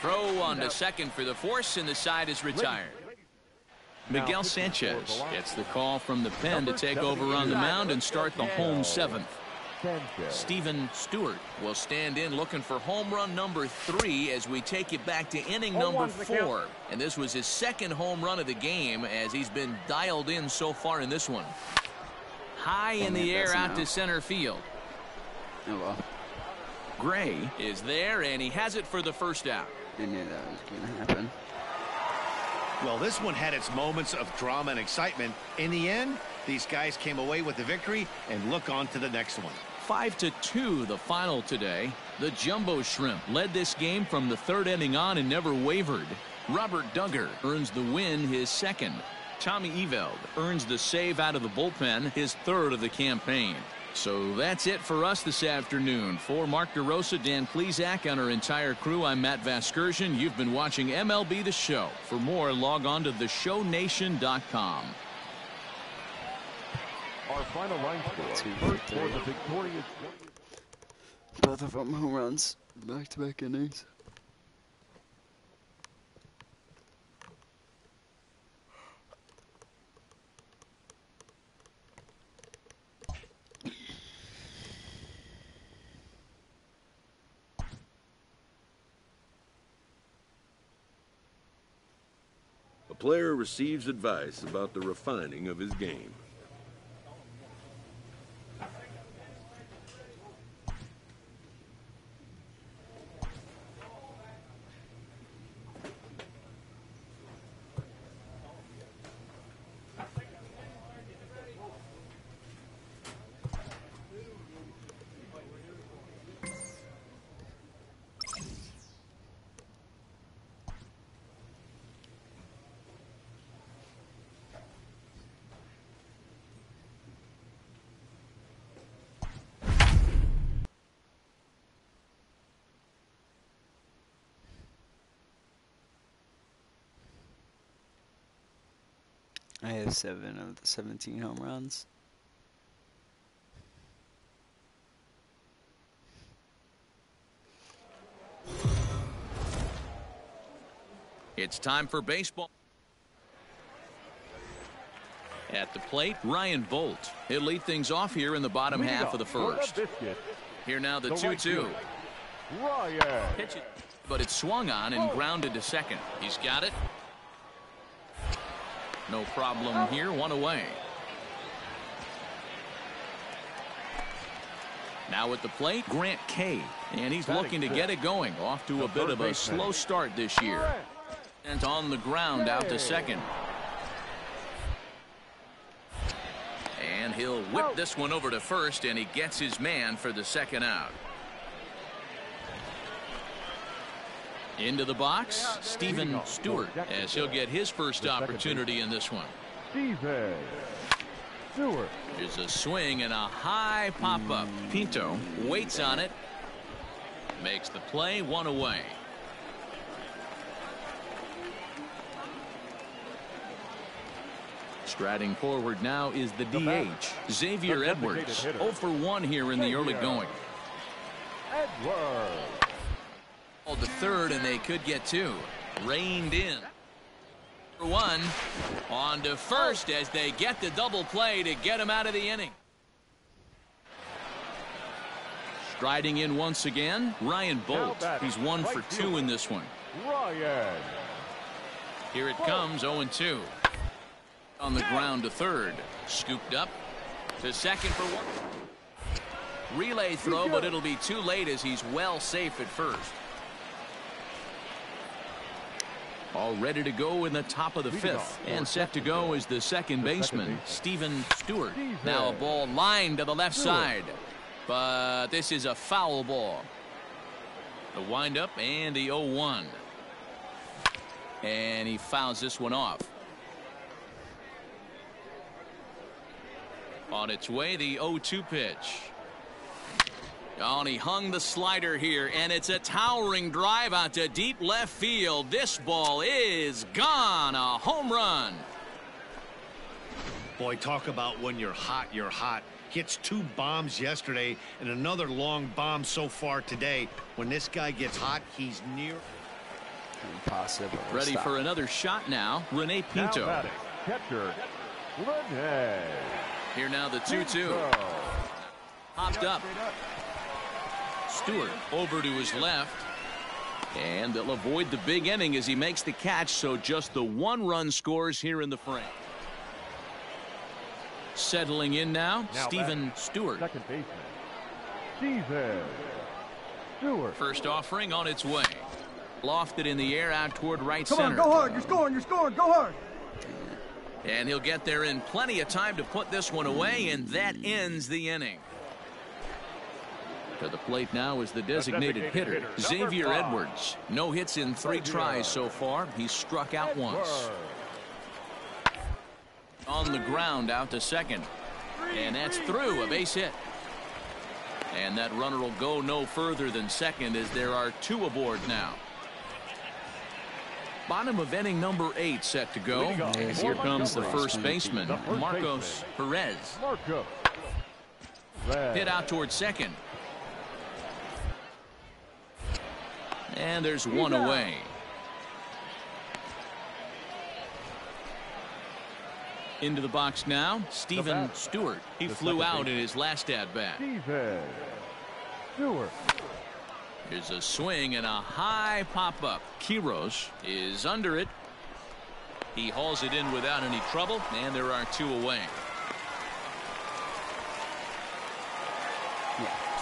Throw on to second for the force, and the side is retired. Miguel Sanchez gets the call from the pen to take over on the mound and start the home seventh. Sanchez. Stephen Stewart will stand in looking for home run number three as we take it back to inning number four. And this was his second home run of the game as he's been dialed in so far in this one. High in the air out to center field. Oh uh, well. Gray is there and he has it for the first out. I knew that was gonna happen. Well, this one had its moments of drama and excitement. In the end, these guys came away with the victory and look on to the next one. Five to two, the final today. The Jumbo Shrimp led this game from the third inning on and never wavered. Robert Dugger earns the win, his second. Tommy Eveld earns the save out of the bullpen, his third of the campaign. So that's it for us this afternoon. For Mark DeRosa, Dan Plesac, and our entire crew, I'm Matt Vasgersian. You've been watching MLB The Show. For more, log on to theshownation.com. Our final line score. For the victorious. Both of them home runs. Back to back innings. A player receives advice about the refining of his game. I have seven of the 17 home runs. It's time for baseball. At the plate, Ryan Bolt. He'll lead things off here in the bottom Leading half of the first. biscuit, Here now the the right 2-2. fielder, Ryan. Pitch it, but it's swung on and grounded to second. He's got it. No problem here, one away. Now at the plate, Grant K. And he's looking to get it going. Off to a bit of a slow start this year. And on the ground out to second. And he'll whip this one over to first, and he gets his man for the second out. Into the box, Stephen Stewart, as he'll get his first opportunity in this one. Steven Stewart. There's a swing and a high pop-up. Pinto waits on it. Makes the play one away. Striding forward now is the DH, Xavier Edwards. 0 for 1 here in the early going. Edwards. Called to third, and they could get two. Reined in. For one, on to first as they get the double play to get him out of the inning. Striding in once again, Ryan Bolt. He's one for two in this one. Ryan. Here it comes, 0-2. On the ground to third. Scooped up to second for one. Relay throw, but it'll be too late as he's well safe at first. All ready to go in the top of the fifth. And set to go is the second baseman, Stephen Stewart. Now a ball lined to the left side. But this is a foul ball. The windup and the 0-1. And he fouls this one off. On its way, the 0-2 pitch. Oh, and he hung the slider here, and it's a towering drive out to deep left field. This ball is gone. A home run. Boy, talk about when you're hot, you're hot. Hits two bombs yesterday and another long bomb so far today. When this guy gets hot, he's near. Impossible. Ready Stop. for another shot now. Rene Pinto. Now catcher, Rene. Here now the 2-2. Hopped up. Stewart over to his left. And they'll avoid the big inning as he makes the catch, so just the one run scores here in the frame. Settling in now, Now Stephen Stewart. Second baseman, Steven Stewart. First offering on its way. Lofted in the air out toward right Come center. on, go hard. You're scoring. You're scoring. Go hard. And he'll get there in plenty of time to put this one away, and that ends the inning. To the plate now is the designated hitter, Xavier. Edwards. No hits in three tries so far. He's struck out once. On the ground out to second. And that's through, a base hit. And that runner will go no further than second as there are two aboard now. Bottom of inning number eight set to go. Here comes the first baseman, Marcos. Perez. Hit out towards second. And there's one away. Into the box now, Stephen. Stewart. He flew out in his last at bat. Steven Stewart. There's a swing and a high pop up. Quiros is under it. He hauls it in without any trouble, and there are two away.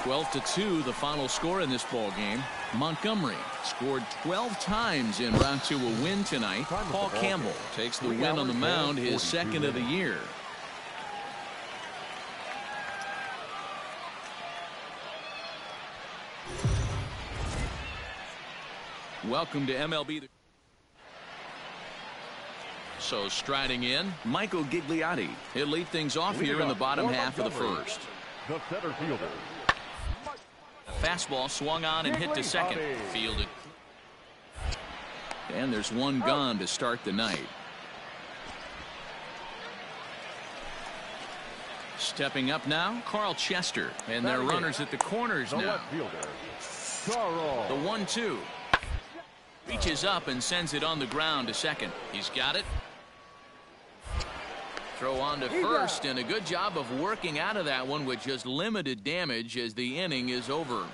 12 to 2 the final score in this ball game. Montgomery scored 12 times in route to a win tonight. Time of the Paul Campbell takes the win on the mound, his second of the year. Welcome to MLB. So striding in, Michael Gigliotti. He'll lead things off here in the bottom half of the first. The center fielder. Fastball swung on and hit to second. Fielded. And there's one gone to start the night. Stepping up now, Carl Chester. And their runners at the corners now. The one two. Reaches up and sends it on the ground to second. He's got it. Throw on to first and a good job of working out of that one with just limited damage as the inning is over.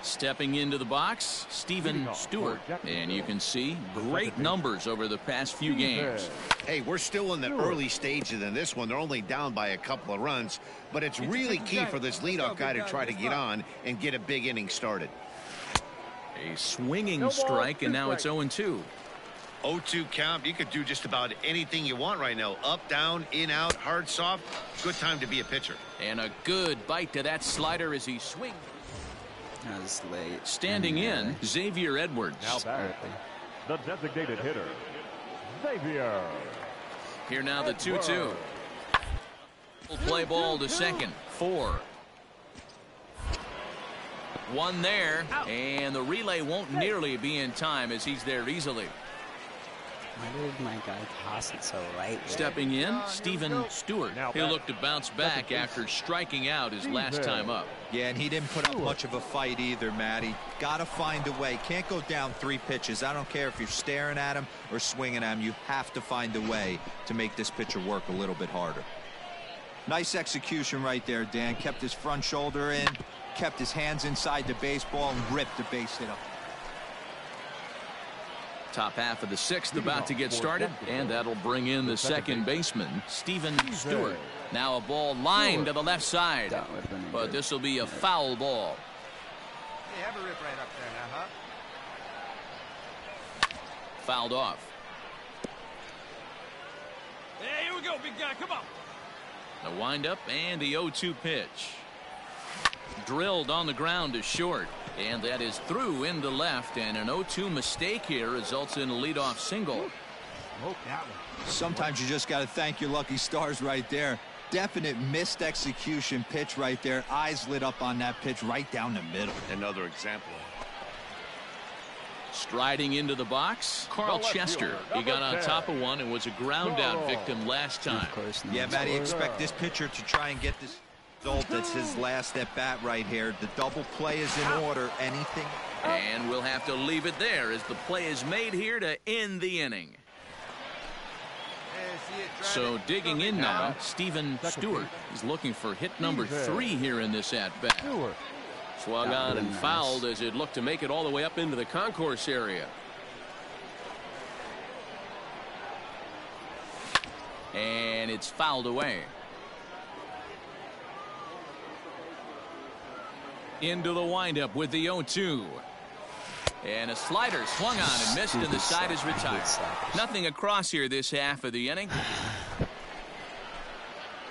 Stepping into the box, Stephen Stewart. And you can see great numbers over the past few games. Hey, we're still in the early stages in this one. They're only down by a couple of runs, but it's really key for this leadoff guy to try to get on and get a big inning started. A swinging strike, and now it's 0-2. 0-2 count. You could do just about anything you want right now. Up, down, in, out, hard, soft. Good time to be a pitcher. And a good bite to that slider as he swings. That was late. Standing in, Xavier Edwards. Now back, the designated hitter, Xavier. Here now the 2-2. Play ball to second. Four. One there, and the relay won't nearly be in time as he's there easily. Why did my guy toss it so light? Stepping in, Stephen Stewart. He'll look to bounce back after striking out his last time up. Yeah, and he didn't put up much of a fight either, Matty. Got to find a way. Can't go down three pitches. I don't care if you're staring at him or swinging at him. You have to find a way to make this pitcher work a little bit harder. Nice execution right there, Dan. Kept his front shoulder in, kept his hands inside the baseball, and ripped the base hit up. Top half of the sixth about to get started, and that'll bring in the second baseman, Stephen Stewart. Now a ball lined to the left side, but this will be a foul ball. Hey, have a rip right up there now, huh? Fouled off. Hey, here we go, big guy. Come on. The windup and the 0-2 pitch. Drilled on the ground to short. And that is through into left. And an 0-2 mistake here results in a leadoff single. Sometimes you just got to thank your lucky stars right there. Definite missed execution pitch right there. Eyes lit up on that pitch right down the middle. Another example. Striding into the box, Carl Chester. He got on top of one and was a ground out victim last time. Yeah, Matty, expect this pitcher to try and get this result. That's his last at bat right here. The double play is in order. Anything. And we'll have to leave it there as the play is made here to end the inning. So digging in now, Stephen Stewart is looking for hit number three here in this at-bat. Swung on and fouled as it looked to make it all the way up into the concourse area. And it's fouled away. Into the windup with the 0-2. And a slider swung on and missed, and the side is retired. Nothing across here this half of the inning.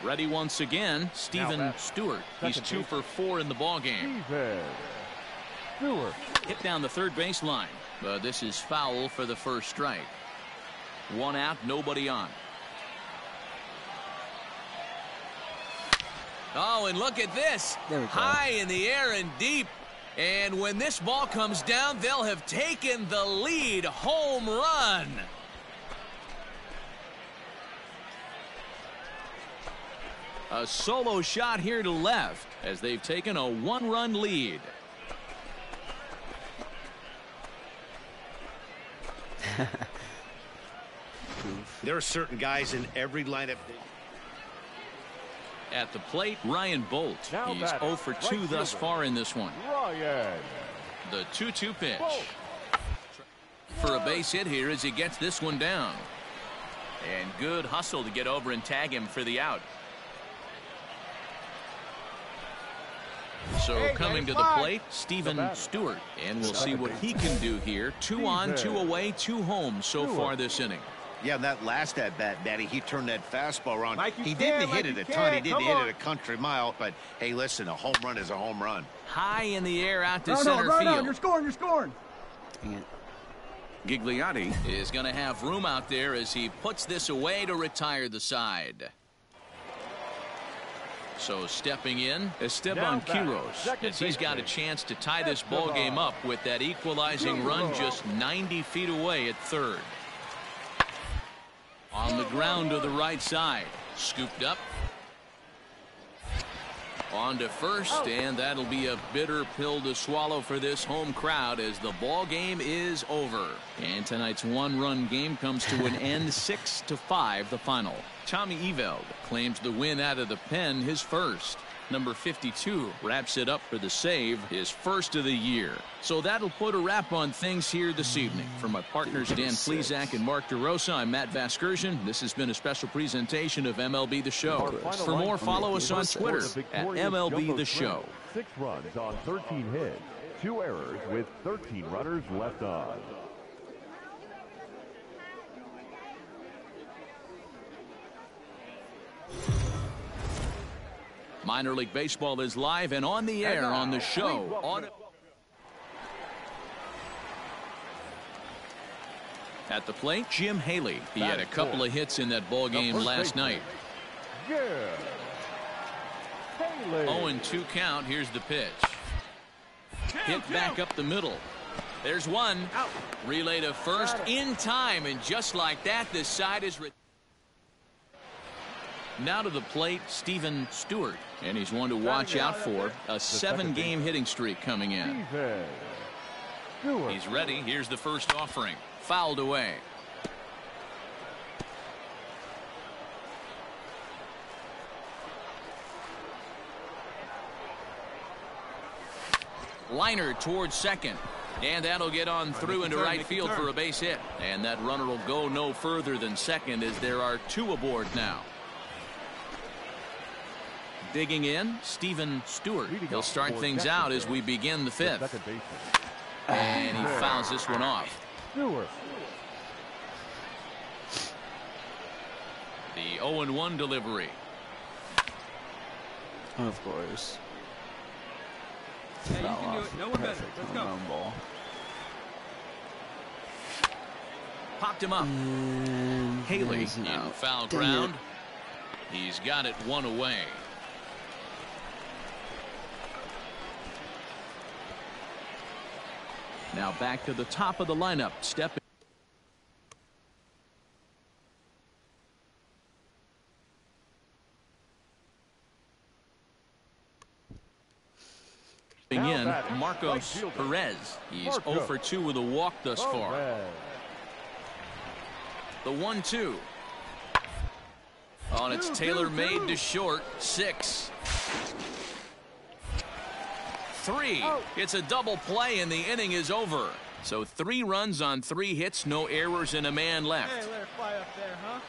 Ready once again, Stephen Stewart. He's two for four in the ballgame. Stewart. Hit down the third base line, but this is foul for the first strike. One out, nobody on. Oh, and look at this. High in the air and deep. And when this ball comes down, they'll have taken the lead home run. A solo shot here to left as they've taken a one-run lead. There are certain guys in every lineup. At the plate, Ryan Bolt. Now He's batting, 0 for 2 right thus far in this one. Ryan. The 2-2 pitch. For a base hit here as he gets this one down. And good hustle to get over and tag him for the out. So coming to the plate, Stephen Stewart. And we'll see what he can do here. Two on, two away, two home so far this inning. Yeah, that last at bat, Daddy, he turned that fastball around. Like he can, didn't like hit it you a ton. He didn't Come hit on. it a country mile. But hey, listen, a home run is a home run. High in the air out to Right on, center right on. field. You're scoring, you're scoring. Dang it. Gigliotti is going to have room out there as he puts this away to retire the side. So stepping in, Now Esteban back, Quiros, as he's got a chance to tie this ball game up with that equalizing run just 90 feet away at third. On the ground to the right side, scooped up. On to first, oh. and that'll be a bitter pill to swallow for this home crowd as the ball game is over. And tonight's one-run game comes to an end, six to five, the final. Tommy Eveld claims the win out of the pen, his first. Number 52 wraps it up for the save, his first of the year. So that'll put a wrap on things here this evening. For my partners Dan Plesac and Mark DeRosa, I'm Matt Vasgersian. This has been a special presentation of MLB The Show. For more, follow us on Twitter at MLB The Show. Six runs on 13 hits, two errors with 13 runners left on. Minor League Baseball is live and on the air on the show. On At the plate, Jim Haley. He had a couple of hits in that ball game last night. Yeah. 0-2 count. Here's the pitch. Hit back up the middle. There's one. Relay to first in time, and just like that, this side is. Now to the plate, Stephen Stewart, and he's one to watch out for. A seven-game hitting streak coming in. He's ready. Here's the first offering. Fouled away. Liner towards second. And that'll get on through into right field for a base hit. And that runner will go no further than second as there are two aboard now. Digging in, Stephen Stewart. He'll start things out as we begin the fifth. And he fouls this one off. Stewart. The 0-1 delivery. Of course. Yeah, you can do it. No one better. Let's go. run ball. Popped him up. And Haley in foul Dang ground. He's got it one away. Now back to the top of the lineup. Step in Marcos Perez. He's Marco 0 for 2 with a walk thus oh, far. Perez. The one two. Oh, and it's Two, tailor two, made to short. Six. Three. Oh. It's a double play and the inning is over. So three runs on three hits, no errors, and a man Hey, left. let fly up there, huh?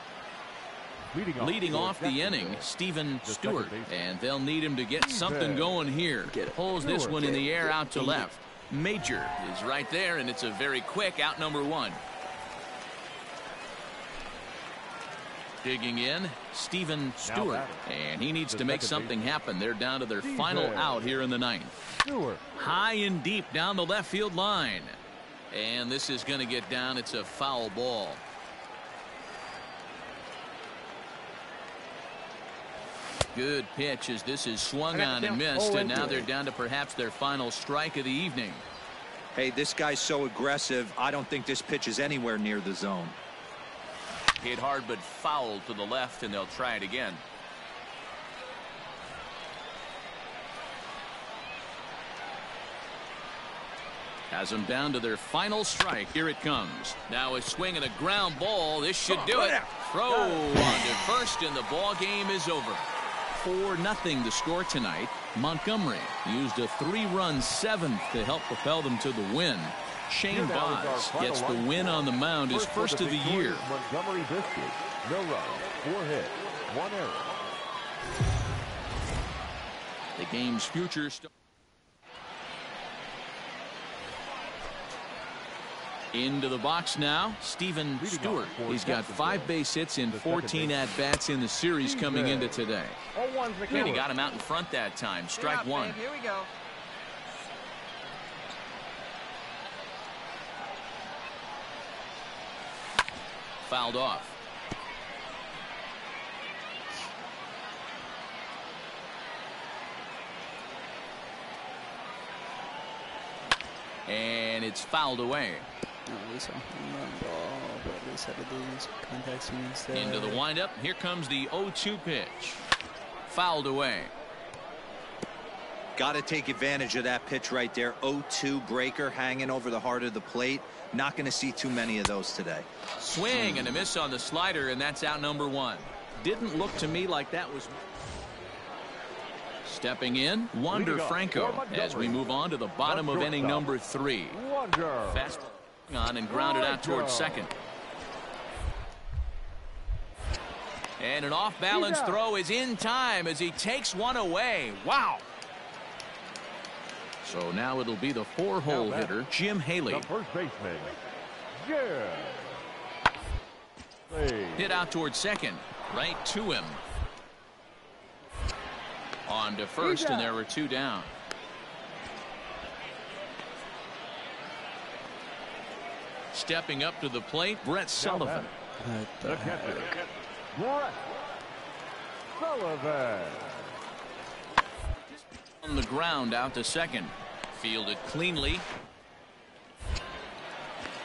Leading off, Leading off the Jacksonville. inning, Stephen The Stewart. And they'll need him to get something going here. Get. Pulls this one in the air out to left. Major is right there, and it's a very quick out number one. Digging in, Stephen Stewart. And he needs to make something happen. They're down to their final out here in the ninth. Stewart. High and deep down the left field line. And this is going to get down. It's a foul ball. Good pitch as this is swung on and missed. And now they're down to perhaps their final strike of the evening. Hey, this guy's so aggressive. I don't think this pitch is anywhere near the zone. Hit hard but foul to the left, and they'll try it again. Has them down to their final strike. Here it comes. Now a swing and a ground ball. This should do it. Throw on to first, and the ball game is over. 4 nothing the score tonight. Montgomery used a three-run seventh to help propel them to the win. Shane Here now is our Baz final gets the win on the mound, his First of the year. Montgomery Biscuits. No runs, four hits, one error. The game's future. Into the box now, Stephen Stewart. He's got five base hits in 14 at-bats in the series coming into today. One's the And he got him out in front that time. Strike one. Here we go. Fouled off. And it's fouled away. No, at least a home run ball, but at least had to lose contact swing instead. Into the windup. Here comes the 0-2 pitch. Fouled away. Got to take advantage of that pitch right there. 0-2 breaker hanging over the heart of the plate. Not going to see too many of those today. Swing and a miss on the slider, and that's out number one. Didn't look to me like that was. Stepping in, Wander Franco as we move on to the bottom of inning number three. Wander. Fastball on and grounded out towards second. And an off-balance throw is in time as he takes one away. Wow. So now it'll be the four-hole hitter, Jim Haley. The first baseman, Jim. Haley. Hit out towards second. Right to him. On to first, and there were two down. Stepping up to the plate, Brett Sullivan. What The the catcher, Brett Sullivan. On the ground out to second. Fielded cleanly.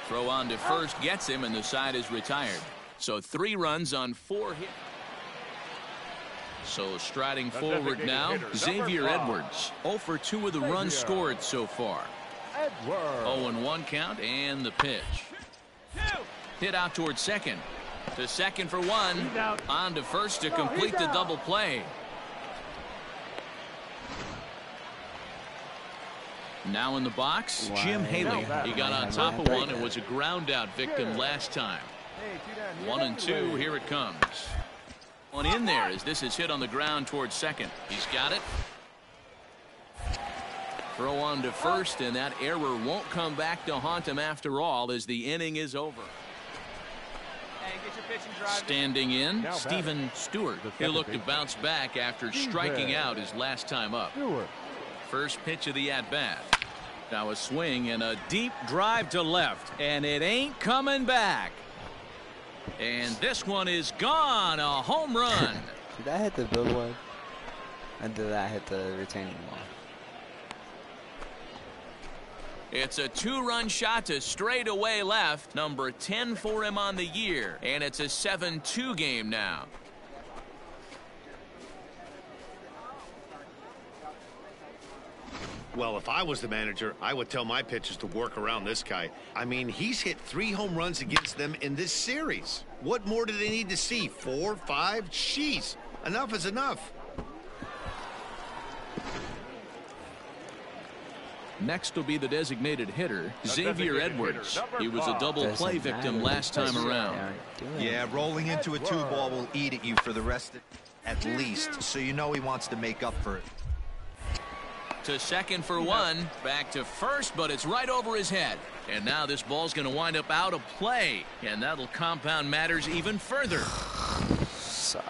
Throw on to first gets him and the side is retired. So three runs on four hits. So striding forward now, hitter, Xavier. Edwards. 0 for 2 with the runs Xavier. scored so far. Edwards. 0 and 1 count and the pitch. Hit out towards second. To second for one. On to first to complete the double play. Now in the box, Jim Haley. He got on top of one and was a ground out victim last time. Hey, two down. One and two, here it comes. One in there as this is hit on the ground towards second. He's got it. Throw on to first, and that error won't come back to haunt him after all as the inning is over. Hey, get your pitching drive. Standing in, Stephen Stewart. He'll look to bounce back after striking out his last time up. First pitch of the at-bat. Now a swing and a deep drive to left, and it ain't coming back. And this one is gone, a home run. Did I hit the billboard? And did I hit the retaining wall? It's a two-run shot to straightaway left, number 10 for him on the year, and it's a 7-2 game now. Well, if I was the manager, I would tell my pitchers to work around this guy. I mean, he's hit three home runs against them in this series. What more do they need to see? Four, five? Jeez, enough is enough. Next will be the designated hitter, The Xavier designated Edwards. hitter, He was a double Doesn't play victim last time around. Yeah, rolling into a two ball will eat at you for the rest of at least. So you know he wants to make up for it. To second for one, back to first, but it's right over his head. And now this ball's going to wind up out of play, and that'll compound matters even further. Sucked.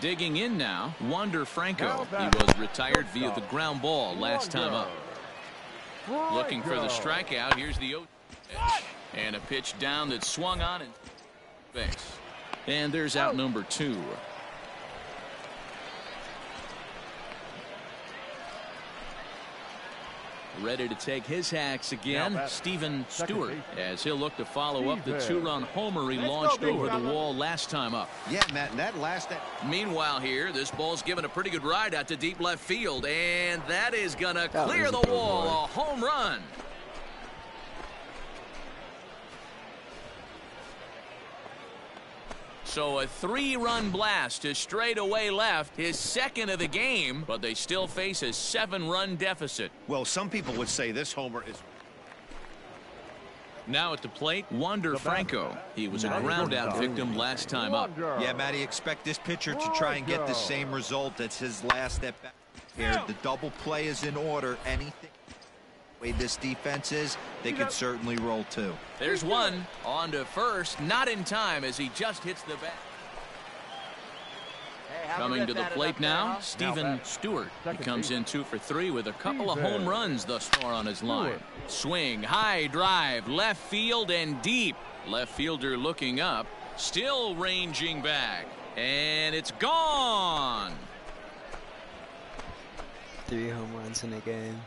Digging in now, Wander Franco. He was retired via the ground ball last time up. Looking for the Franco. strikeout. Here's the 0 pitch. And a pitch down that swung on and base. And there's out number two. Ready to take his hacks again, Now. Stephen Stewart, as he'll look to follow up the two-run homer he launched over the wall last time up. Yeah, Matt, and that last at Meanwhile here, this ball's given a pretty good ride out to deep left field, and that is going to clear the wall. A home run. So a three-run blast to straightaway left, his second of the game, but they still face a seven-run deficit. well, some people would say this homer is Now at the plate, Wander Franco. He was a Nice. ground-out victim last time up. Yeah, Matty, expect this pitcher to try and get the same result as his last at bat. Here, the double play is in order. Anything way this defense is, they could certainly roll two. There's one on to first, not in time as he just hits the bat. Hey, Coming to the plate now. Stephen. Stewart. He comes in two for three with a couple of home runs thus far on his line. Swing, high drive, left field and deep. Left fielder looking up, still ranging back, and it's gone. Three home runs in a game.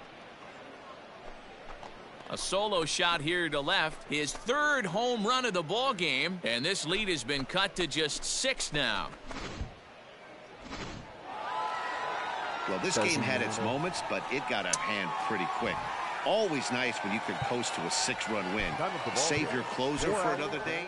A solo shot here to left, his third home run of the ball game, and this lead has been cut to just six now. Well, this game had its moments, but it got out of hand pretty quick. Always nice when you can coast to a six-run win. Time at the ball Save your closer for another day.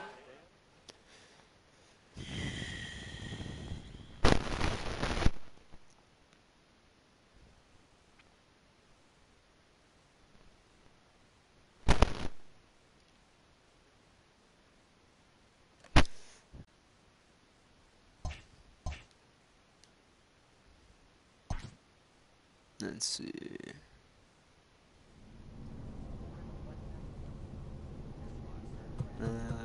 Let's see. Uh,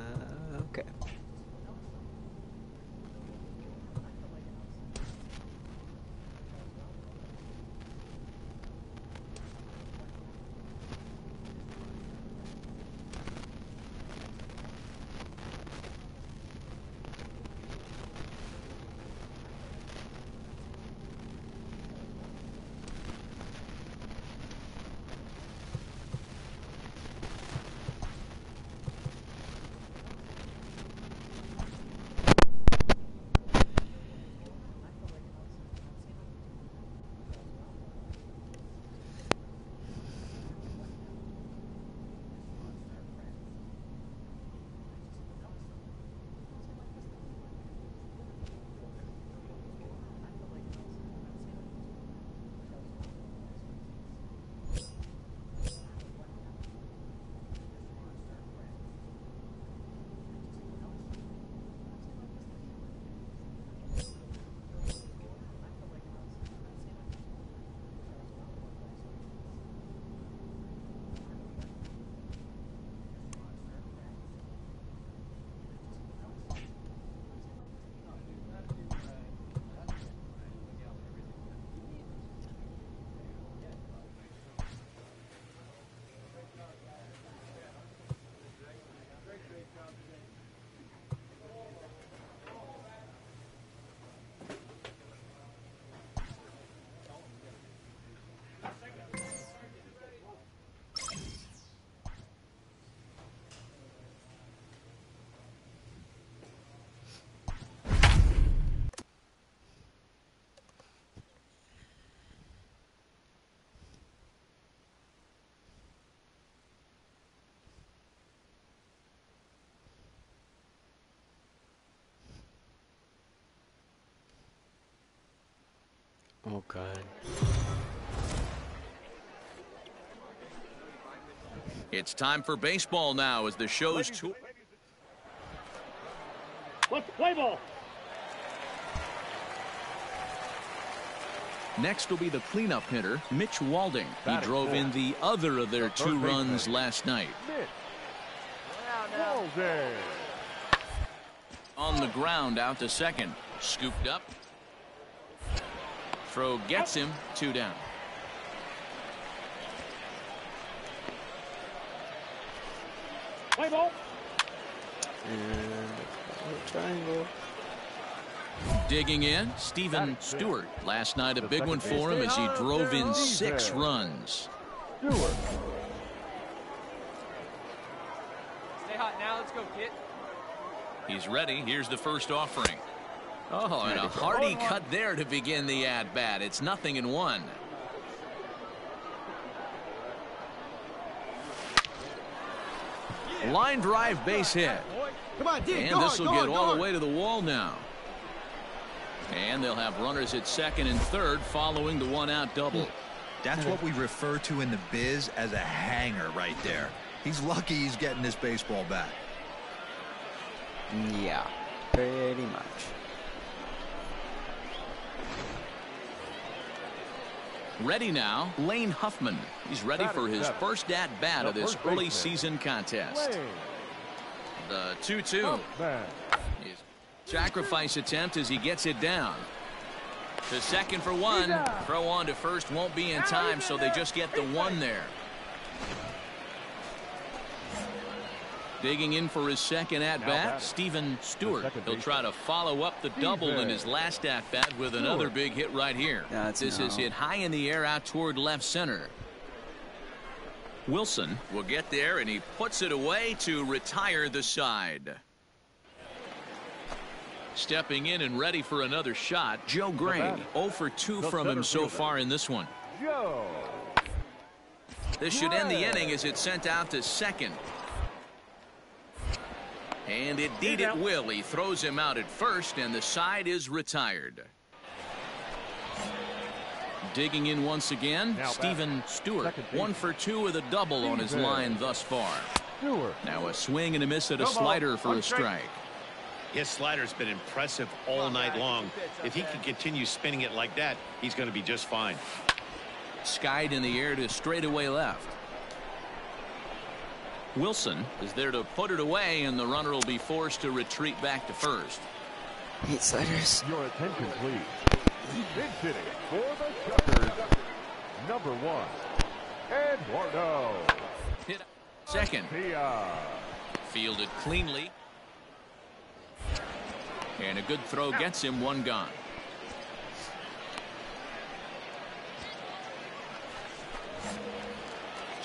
Oh god. It's time for baseball now as the show's two. Let's play ball. Next will be the cleanup hitter, Mitch Walding. He Batting drove in the other of their two runs baseman. last night. Mitch One out now. Walding. On the ground out to second. Scooped up. Throw gets him. Two down. Play ball. And triangle. Digging in, Stephen Stewart. Last night a big one for him as he drove in six runs. Stewart. Stay hot now. Let's go, kid. He's ready. Here's the first offering. Oh, and a hearty cut there to begin the at bat. It's nothing in one. Line drive base hit. Come on, D. And this will get all the way to the wall now. And they'll have runners at second and third following the one out double. That's what we refer to in the biz as a hanger right there. He's lucky he's getting this baseball back. Yeah, pretty much. Ready now, Lane Huffman. He's ready for his first at bat of this early season contest. The 2 2. His sacrifice attempt as he gets it down. To second for one. Throw on to first won't be in time, so they just get the one there. Digging in for his second at-bat. Stephen Stewart. He'll try to follow up the double in his last at bat with another big hit right here. That's this is hit high in the air out toward left center. Wilson will get there and he puts it away to retire the side. Stepping in and ready for another shot, Joe Gray. batter. 0 for 2 from him so far in this one. Joe. This should end the inning as it's sent out to second. And indeed it will. He throws him out at first, and the side is retired. Digging in once again, Now Stephen back. Stewart. One for two with a double on his Steven. line thus far. Stewart. Now a swing and a miss at a slider for a strike. strike. His slider's been impressive all night long. If he can continue spinning it like that, he's going to be just fine. Skied in the air to straightaway left. Wilson is there to put it away, and the runner will be forced to retreat back to first. Hate sliders. Your attention, please. Big hitting for the Shuckers. Number one, Eduardo. Hit second. Pia. Fielded cleanly. And a good throw gets him one gone.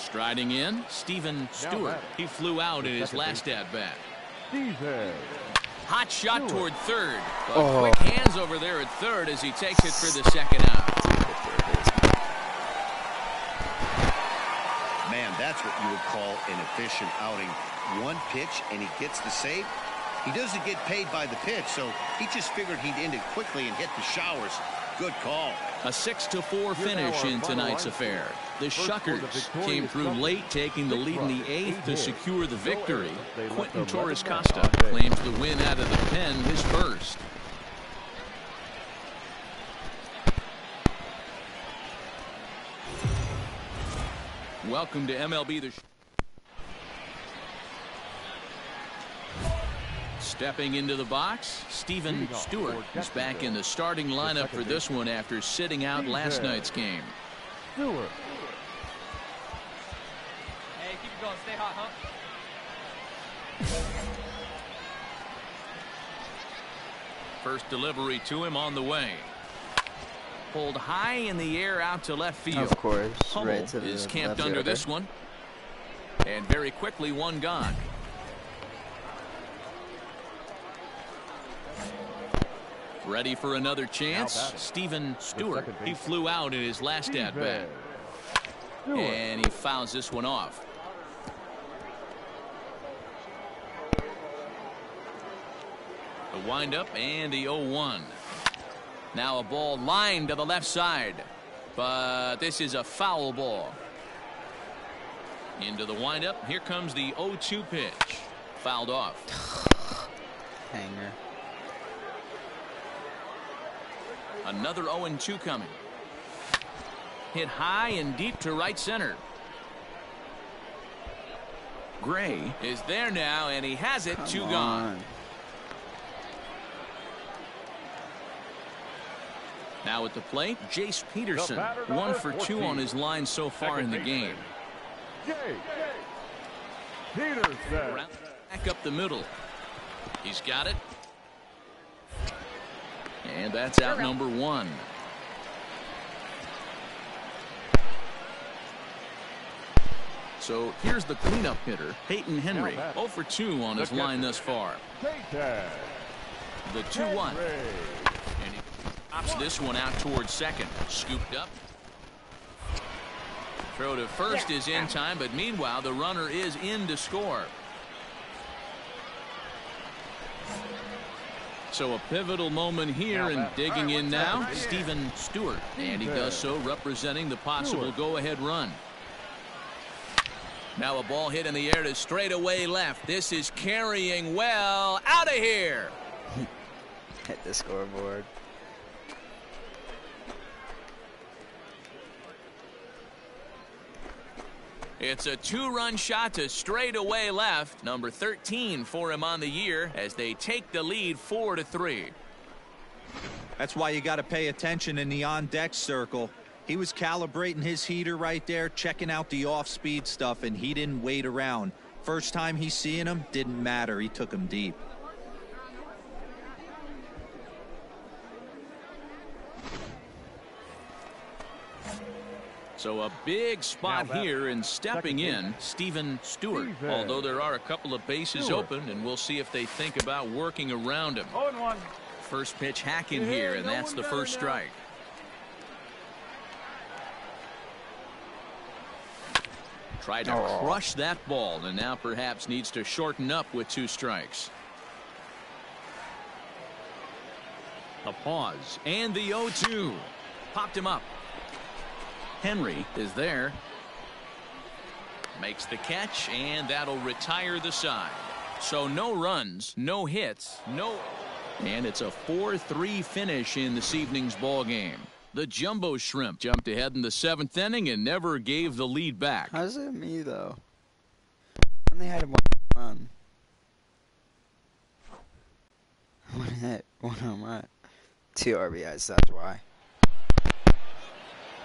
Striding in, Stephen Stewart. He flew out in his last at bat. Hot shot toward third. But Oh. quick hands over there at third as he takes it for the second out. Man, that's what you would call an efficient outing. One pitch and he gets the save. He doesn't get paid by the pitch, so he just figured he'd end it quickly and hit the showers. Good call. A 6 to 4 finish in tonight's affair. The Shuckers came through late, taking the lead in the eighth to secure the victory. Quentin Torres Costa claims the win out of the pen, his first. Welcome to MLB The Stepping into the box, Stephen Stewart is back in the starting lineup for this one after sitting out last night's game. Stewart. Hey, keep it going. Stay hot, huh? First delivery to him on the way. Pulled high in the air out to left field. Of course, Hummel right to the is camped left under this one. And very quickly one gone. Ready for another chance. batting. Stephen Stewart. He flew out in his last at bat. And he fouls this one off. The windup and the 0-1. Now a ball lined to the left side. But this is a foul ball. Into the windup. Here comes the 0-2 pitch. Fouled off. Hanger. Another 0-2 coming. Hit high and deep to right center. Gray is there now, and he has it. two Come gone. Now at the plate, Jace Peterson. One number for two 14. on his line so far in the game. Jake Peterson. Round- Back up the middle. He's got it. And that's out number one. So here's the cleanup hitter, Peyton Henry. Now 0 for 2 on his line thus far. The 2 1. And he pops this one out towards second. Scooped up. Throw to first is in time, but meanwhile, the runner is in to score. So a pivotal moment here and digging in now, Stephen Stewart. And he does so representing the possible go-ahead run. Now a ball hit in the air to straightaway left. This is carrying well out of here. Hit the scoreboard. It's a two-run shot to straightaway left. Number 13 for him on the year as they take the lead 4 to 3. That's why you got to pay attention in the on deck circle. He was calibrating his heater right there, checking out the off speed stuff, and he didn't wait around. First time he's seeing him, didn't matter. He took him deep. So a big spot here and stepping in Stephen Stewart. Although there are a couple of bases open and we'll see if they think about working around him. 0 1. First pitch hacking here and that's the first strike. Tried to Oh. crush that ball and now perhaps needs to shorten up with two strikes. A pause and the 0-2 popped him up. Henry is there. Makes the catch and that'll retire the side. So no runs, no hits, no and it's a 4-3 finish in this evening's ball game. The Jumbo Shrimp jumped ahead in the seventh inning and never gave the lead back. How's it me though? When they had one run. One hit, one home run. Two RBIs, that's why.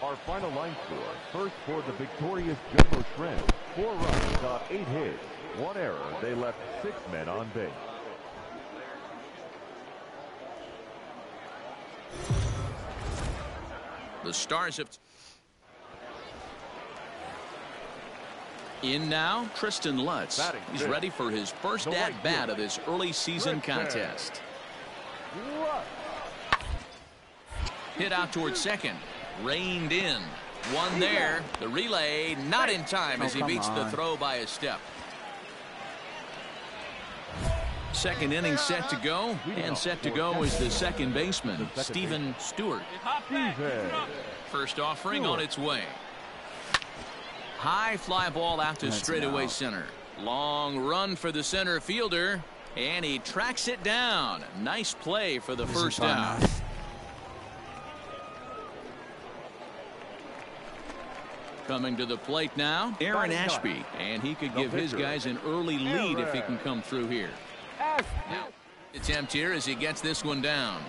Our final line score, first for the victorious Jumbo Shrimp. Four runs on eight hits. One error. They left six men on base. The Stars have... In now, Tristen Lutz. He's ready for his first at-bat of this early season contest. Hit out towards second. Reined in. One there. The relay not in time Oh, as he beats the throw by a step. Second inning set to go. And set to go is the second baseman, Stephen Stewart. Hop back. Steven. First offering on its way. High fly ball out to straightaway center. Long run for the center fielder. And he tracks it down. Nice play for the first out. Coming to the plate now, Aaron Ashby. And he could give his guys an early lead if he can come through here. Now, attempt here as he gets this one down.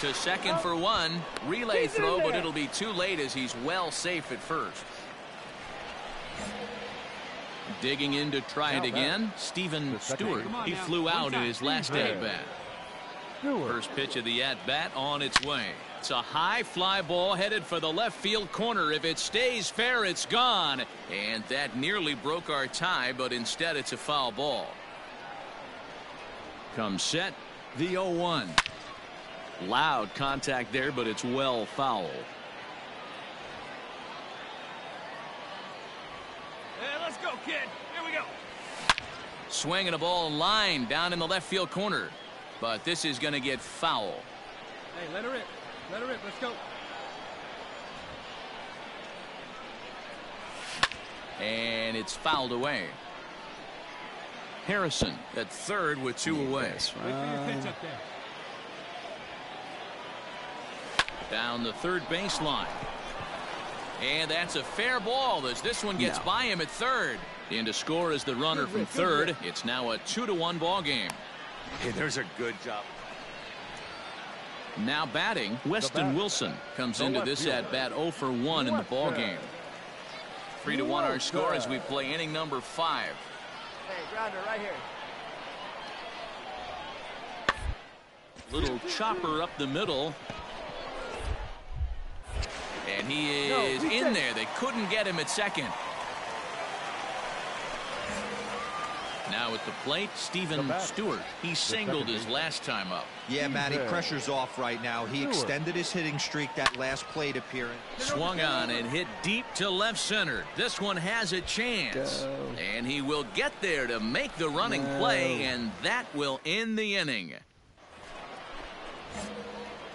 To second for one. Relay throw, but it'll be too late as he's well safe at first. Digging in to try it again, Stephen Stewart. He flew out in his last at bat. First pitch of the at bat on its way. It's a high fly ball headed for the left field corner. If it stays fair, it's gone. And that nearly broke our tie, but instead it's a foul ball. Comes set, the 0 1. Loud contact there, but it's well foul. Hey, let's go, kid. Here we go. Swinging a ball in line down in the left field corner. But this is going to get foul. Hey, let her rip. Let her rip. Let's go. And it's fouled away. Harrison at third with two away. Yes, Wait for your pitch run. up there. Down the third baseline. And that's a fair ball as this one gets No. by him at third. In to score is the runner from third. It's now a two to one ball game. Hey, there's a good job. Now batting, Weston. Wilson comes into this at bat 0 for 1 in the ball game. Three to one our score as we play inning number five. Hey, grounder, right here. Little chopper up the middle. And he is in there. They couldn't get him at second. Now at the plate, Stephen Stewart. He singled his last time up. Yeah, Matty, Steven. pressure's off right now. He extended his hitting streak that last plate appearance. Swung on and hit deep to left center. This one has a chance. Go. And he will get there to make the running No. play, and that will end the inning.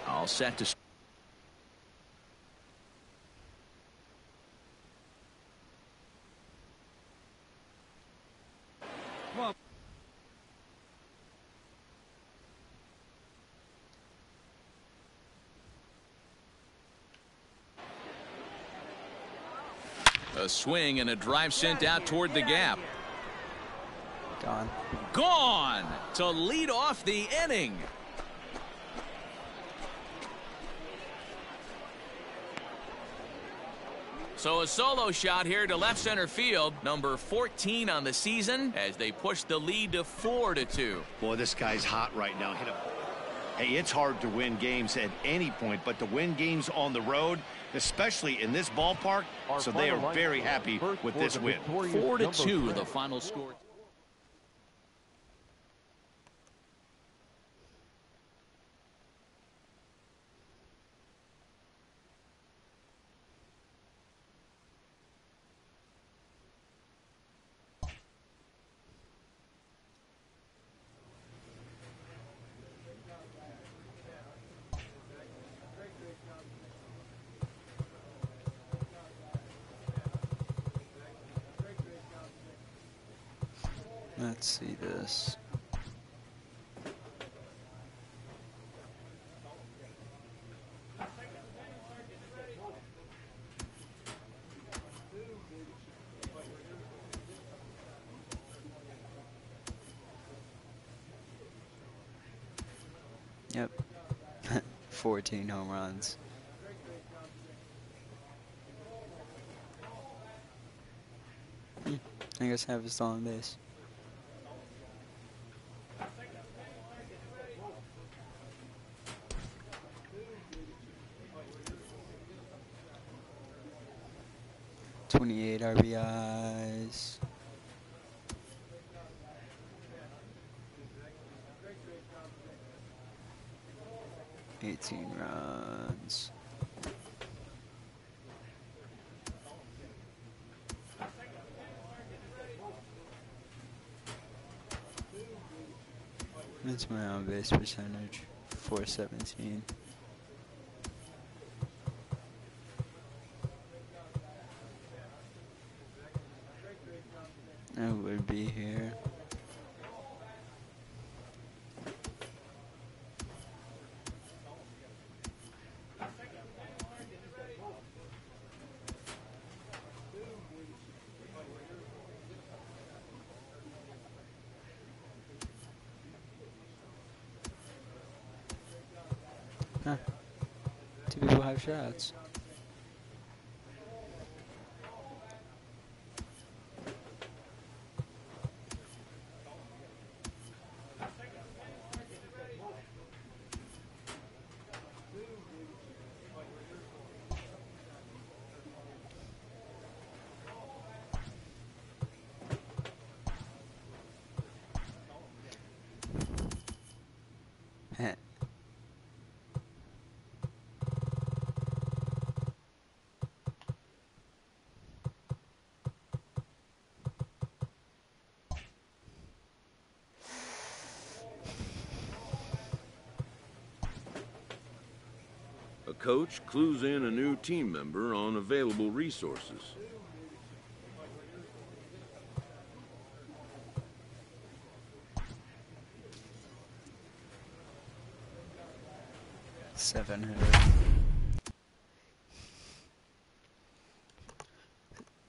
All set to a swing and a drive sent out toward the gap. Gone. Gone to lead off the inning. So a solo shot here to left center field, number 14 on the season, as they push the lead to four to two. Boy, this guy's hot right now. Hit him. Hey, it's hard to win games at any point, but to win games on the road, especially in this ballpark, Our so they are very happy with this win. victorious Four to two, the final score. Let's see this. Yep. 14 home runs. Hmm. I guess I have a stolen base. 15 runs. That's my on base percentage, 417. People have shots. Heh. A coach clues in a new team member on available resources. Seven.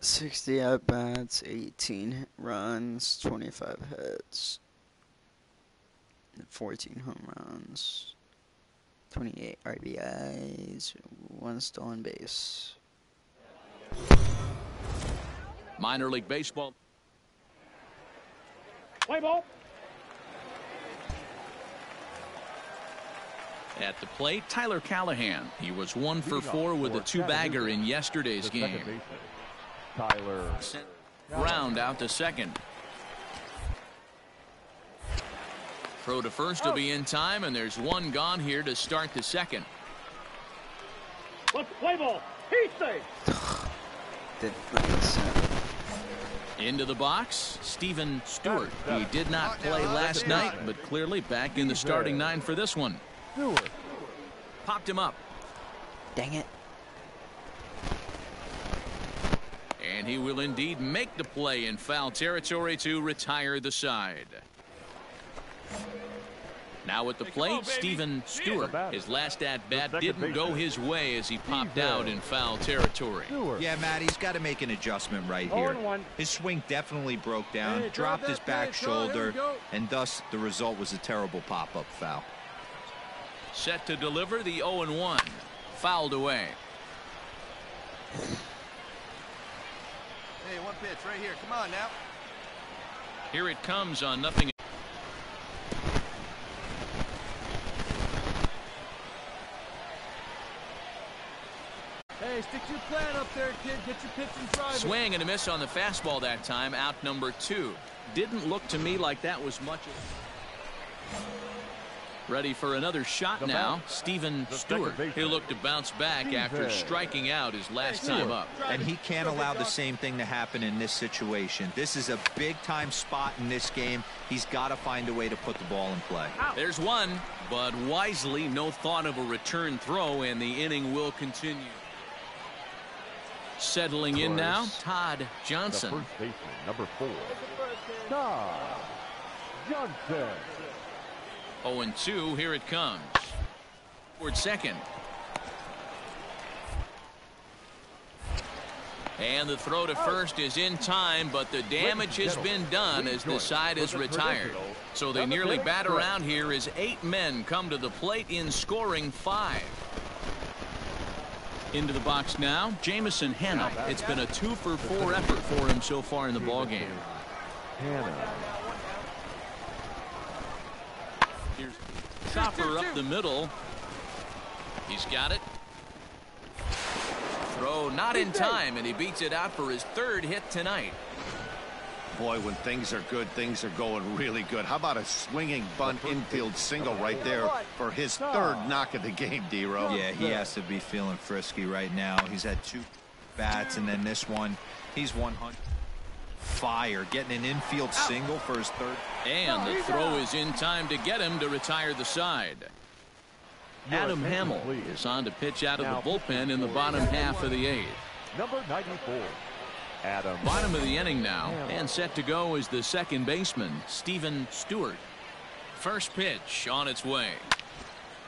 Sixty at bats, eighteen runs, twenty-five hits, fourteen home runs, twenty-eight RBIs, one stolen base. Minor League Baseball. Play ball. At the plate, Tyler Callahan. He was one for four with a two-bagger in yesterday's game. Tyler. Ground out to second. Throw to first will oh. be in time, and there's one gone here to start the second. Let's play ball. He's safe. Did freaking set. Into the box, Stephen Stewart. He did not play last night, but clearly back in the starting nine for this one. Stewart. Popped him up. Dang it. And he will indeed make the play in foul territory to retire the side. Now at the plate, Stephen Stewart. His last at bat didn't go his way as he popped out in foul territory. Yeah, Matt, he's got to make an adjustment right here. His swing definitely broke down, dropped his back pitch. There we shoulder, and thus the result was a terrible pop-up foul. Set to deliver the 0-1. Fouled away. Hey, one pitch right here. Come on now. Here it comes on nothing. Hey, stick to your plan up there, kid. Get your pitch and drive it. Swing and a miss on the fastball that time. Out number two. Didn't look to me like that was much. Ready for another shot The now. bounce. Stephen The Stewart. second baseman. He'll look to bounce back after Steven. striking out his last Hey, time up. And he can't allow the same thing to happen in this situation. This is a big-time spot in this game. He's got to find a way to put the ball in play. There's one, but wisely no thought of a return throw, and the inning will continue. Settling in now. Todd The Johnson. first baseman, number four. Todd Johnson. 0 and 2. Here it comes. Toward second. And the throw to oh. first is in time, but the damage has been done as the side is retired. So they nearly bat around here as eight men come to the plate in scoring five. Into the box now, Jamison Hanna. It's been a two for four effort for him so far in the ball game. Hanna. Here's chopper up the middle. He's got it. Throw not in time, and he beats it out for his third hit tonight. Boy, when things are good, things are going really good. How about a swinging bunt infield single right there for his third knock of the game, D-Row? Yeah, he has to be feeling frisky right now. He's had two bats, and then this one, he's 100. Fire, getting an infield single for his third. And the throw is in time to get him to retire the side. Adam Hamill is on to pitch out of the bullpen in the bottom half of the eighth. Number 94. Adam. Bottom of the inning now, and set to go is the second baseman, Stephen Stewart. First pitch on its way.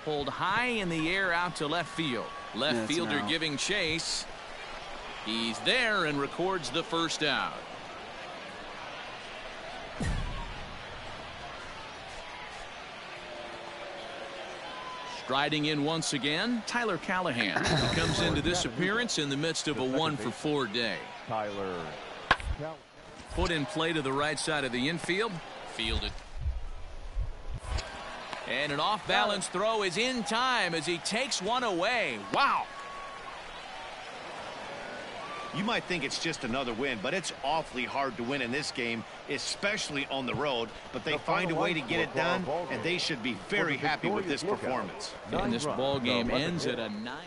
Pulled high in the air out to left field. Left That's fielder out. giving chase. He's there and records the first out. Striding in once again, Tyler Callahan, who comes into this appearance in the midst of a one for four day. Tyler. Put in play to the right side of the infield. Fielded. And an off balance throw is in time as he takes one away. Wow. You might think it's just another win, but it's awfully hard to win in this game, especially on the road. But they The find a way to get it score for our done, and they should be very happy with this performance. And this ball game ends at a nine.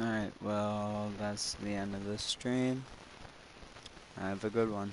Alright, well, that's the end of this stream. Have a good one.